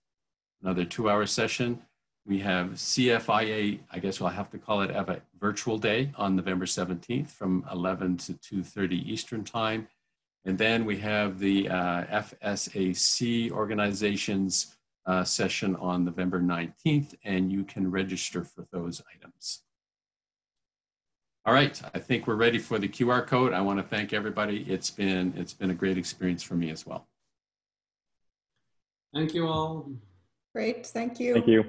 another two hour session. We have CFIA, I guess we'll have to call it, a virtual day on November 17th from 11 to 2.30 Eastern Time. And then we have the uh, FSAC organizations uh, session on November 19th, and you can register for those items. All right, I think we're ready for the QR code. I want to thank everybody. It's been, it's been a great experience for me as well. Thank you all. Great, thank you. Thank you.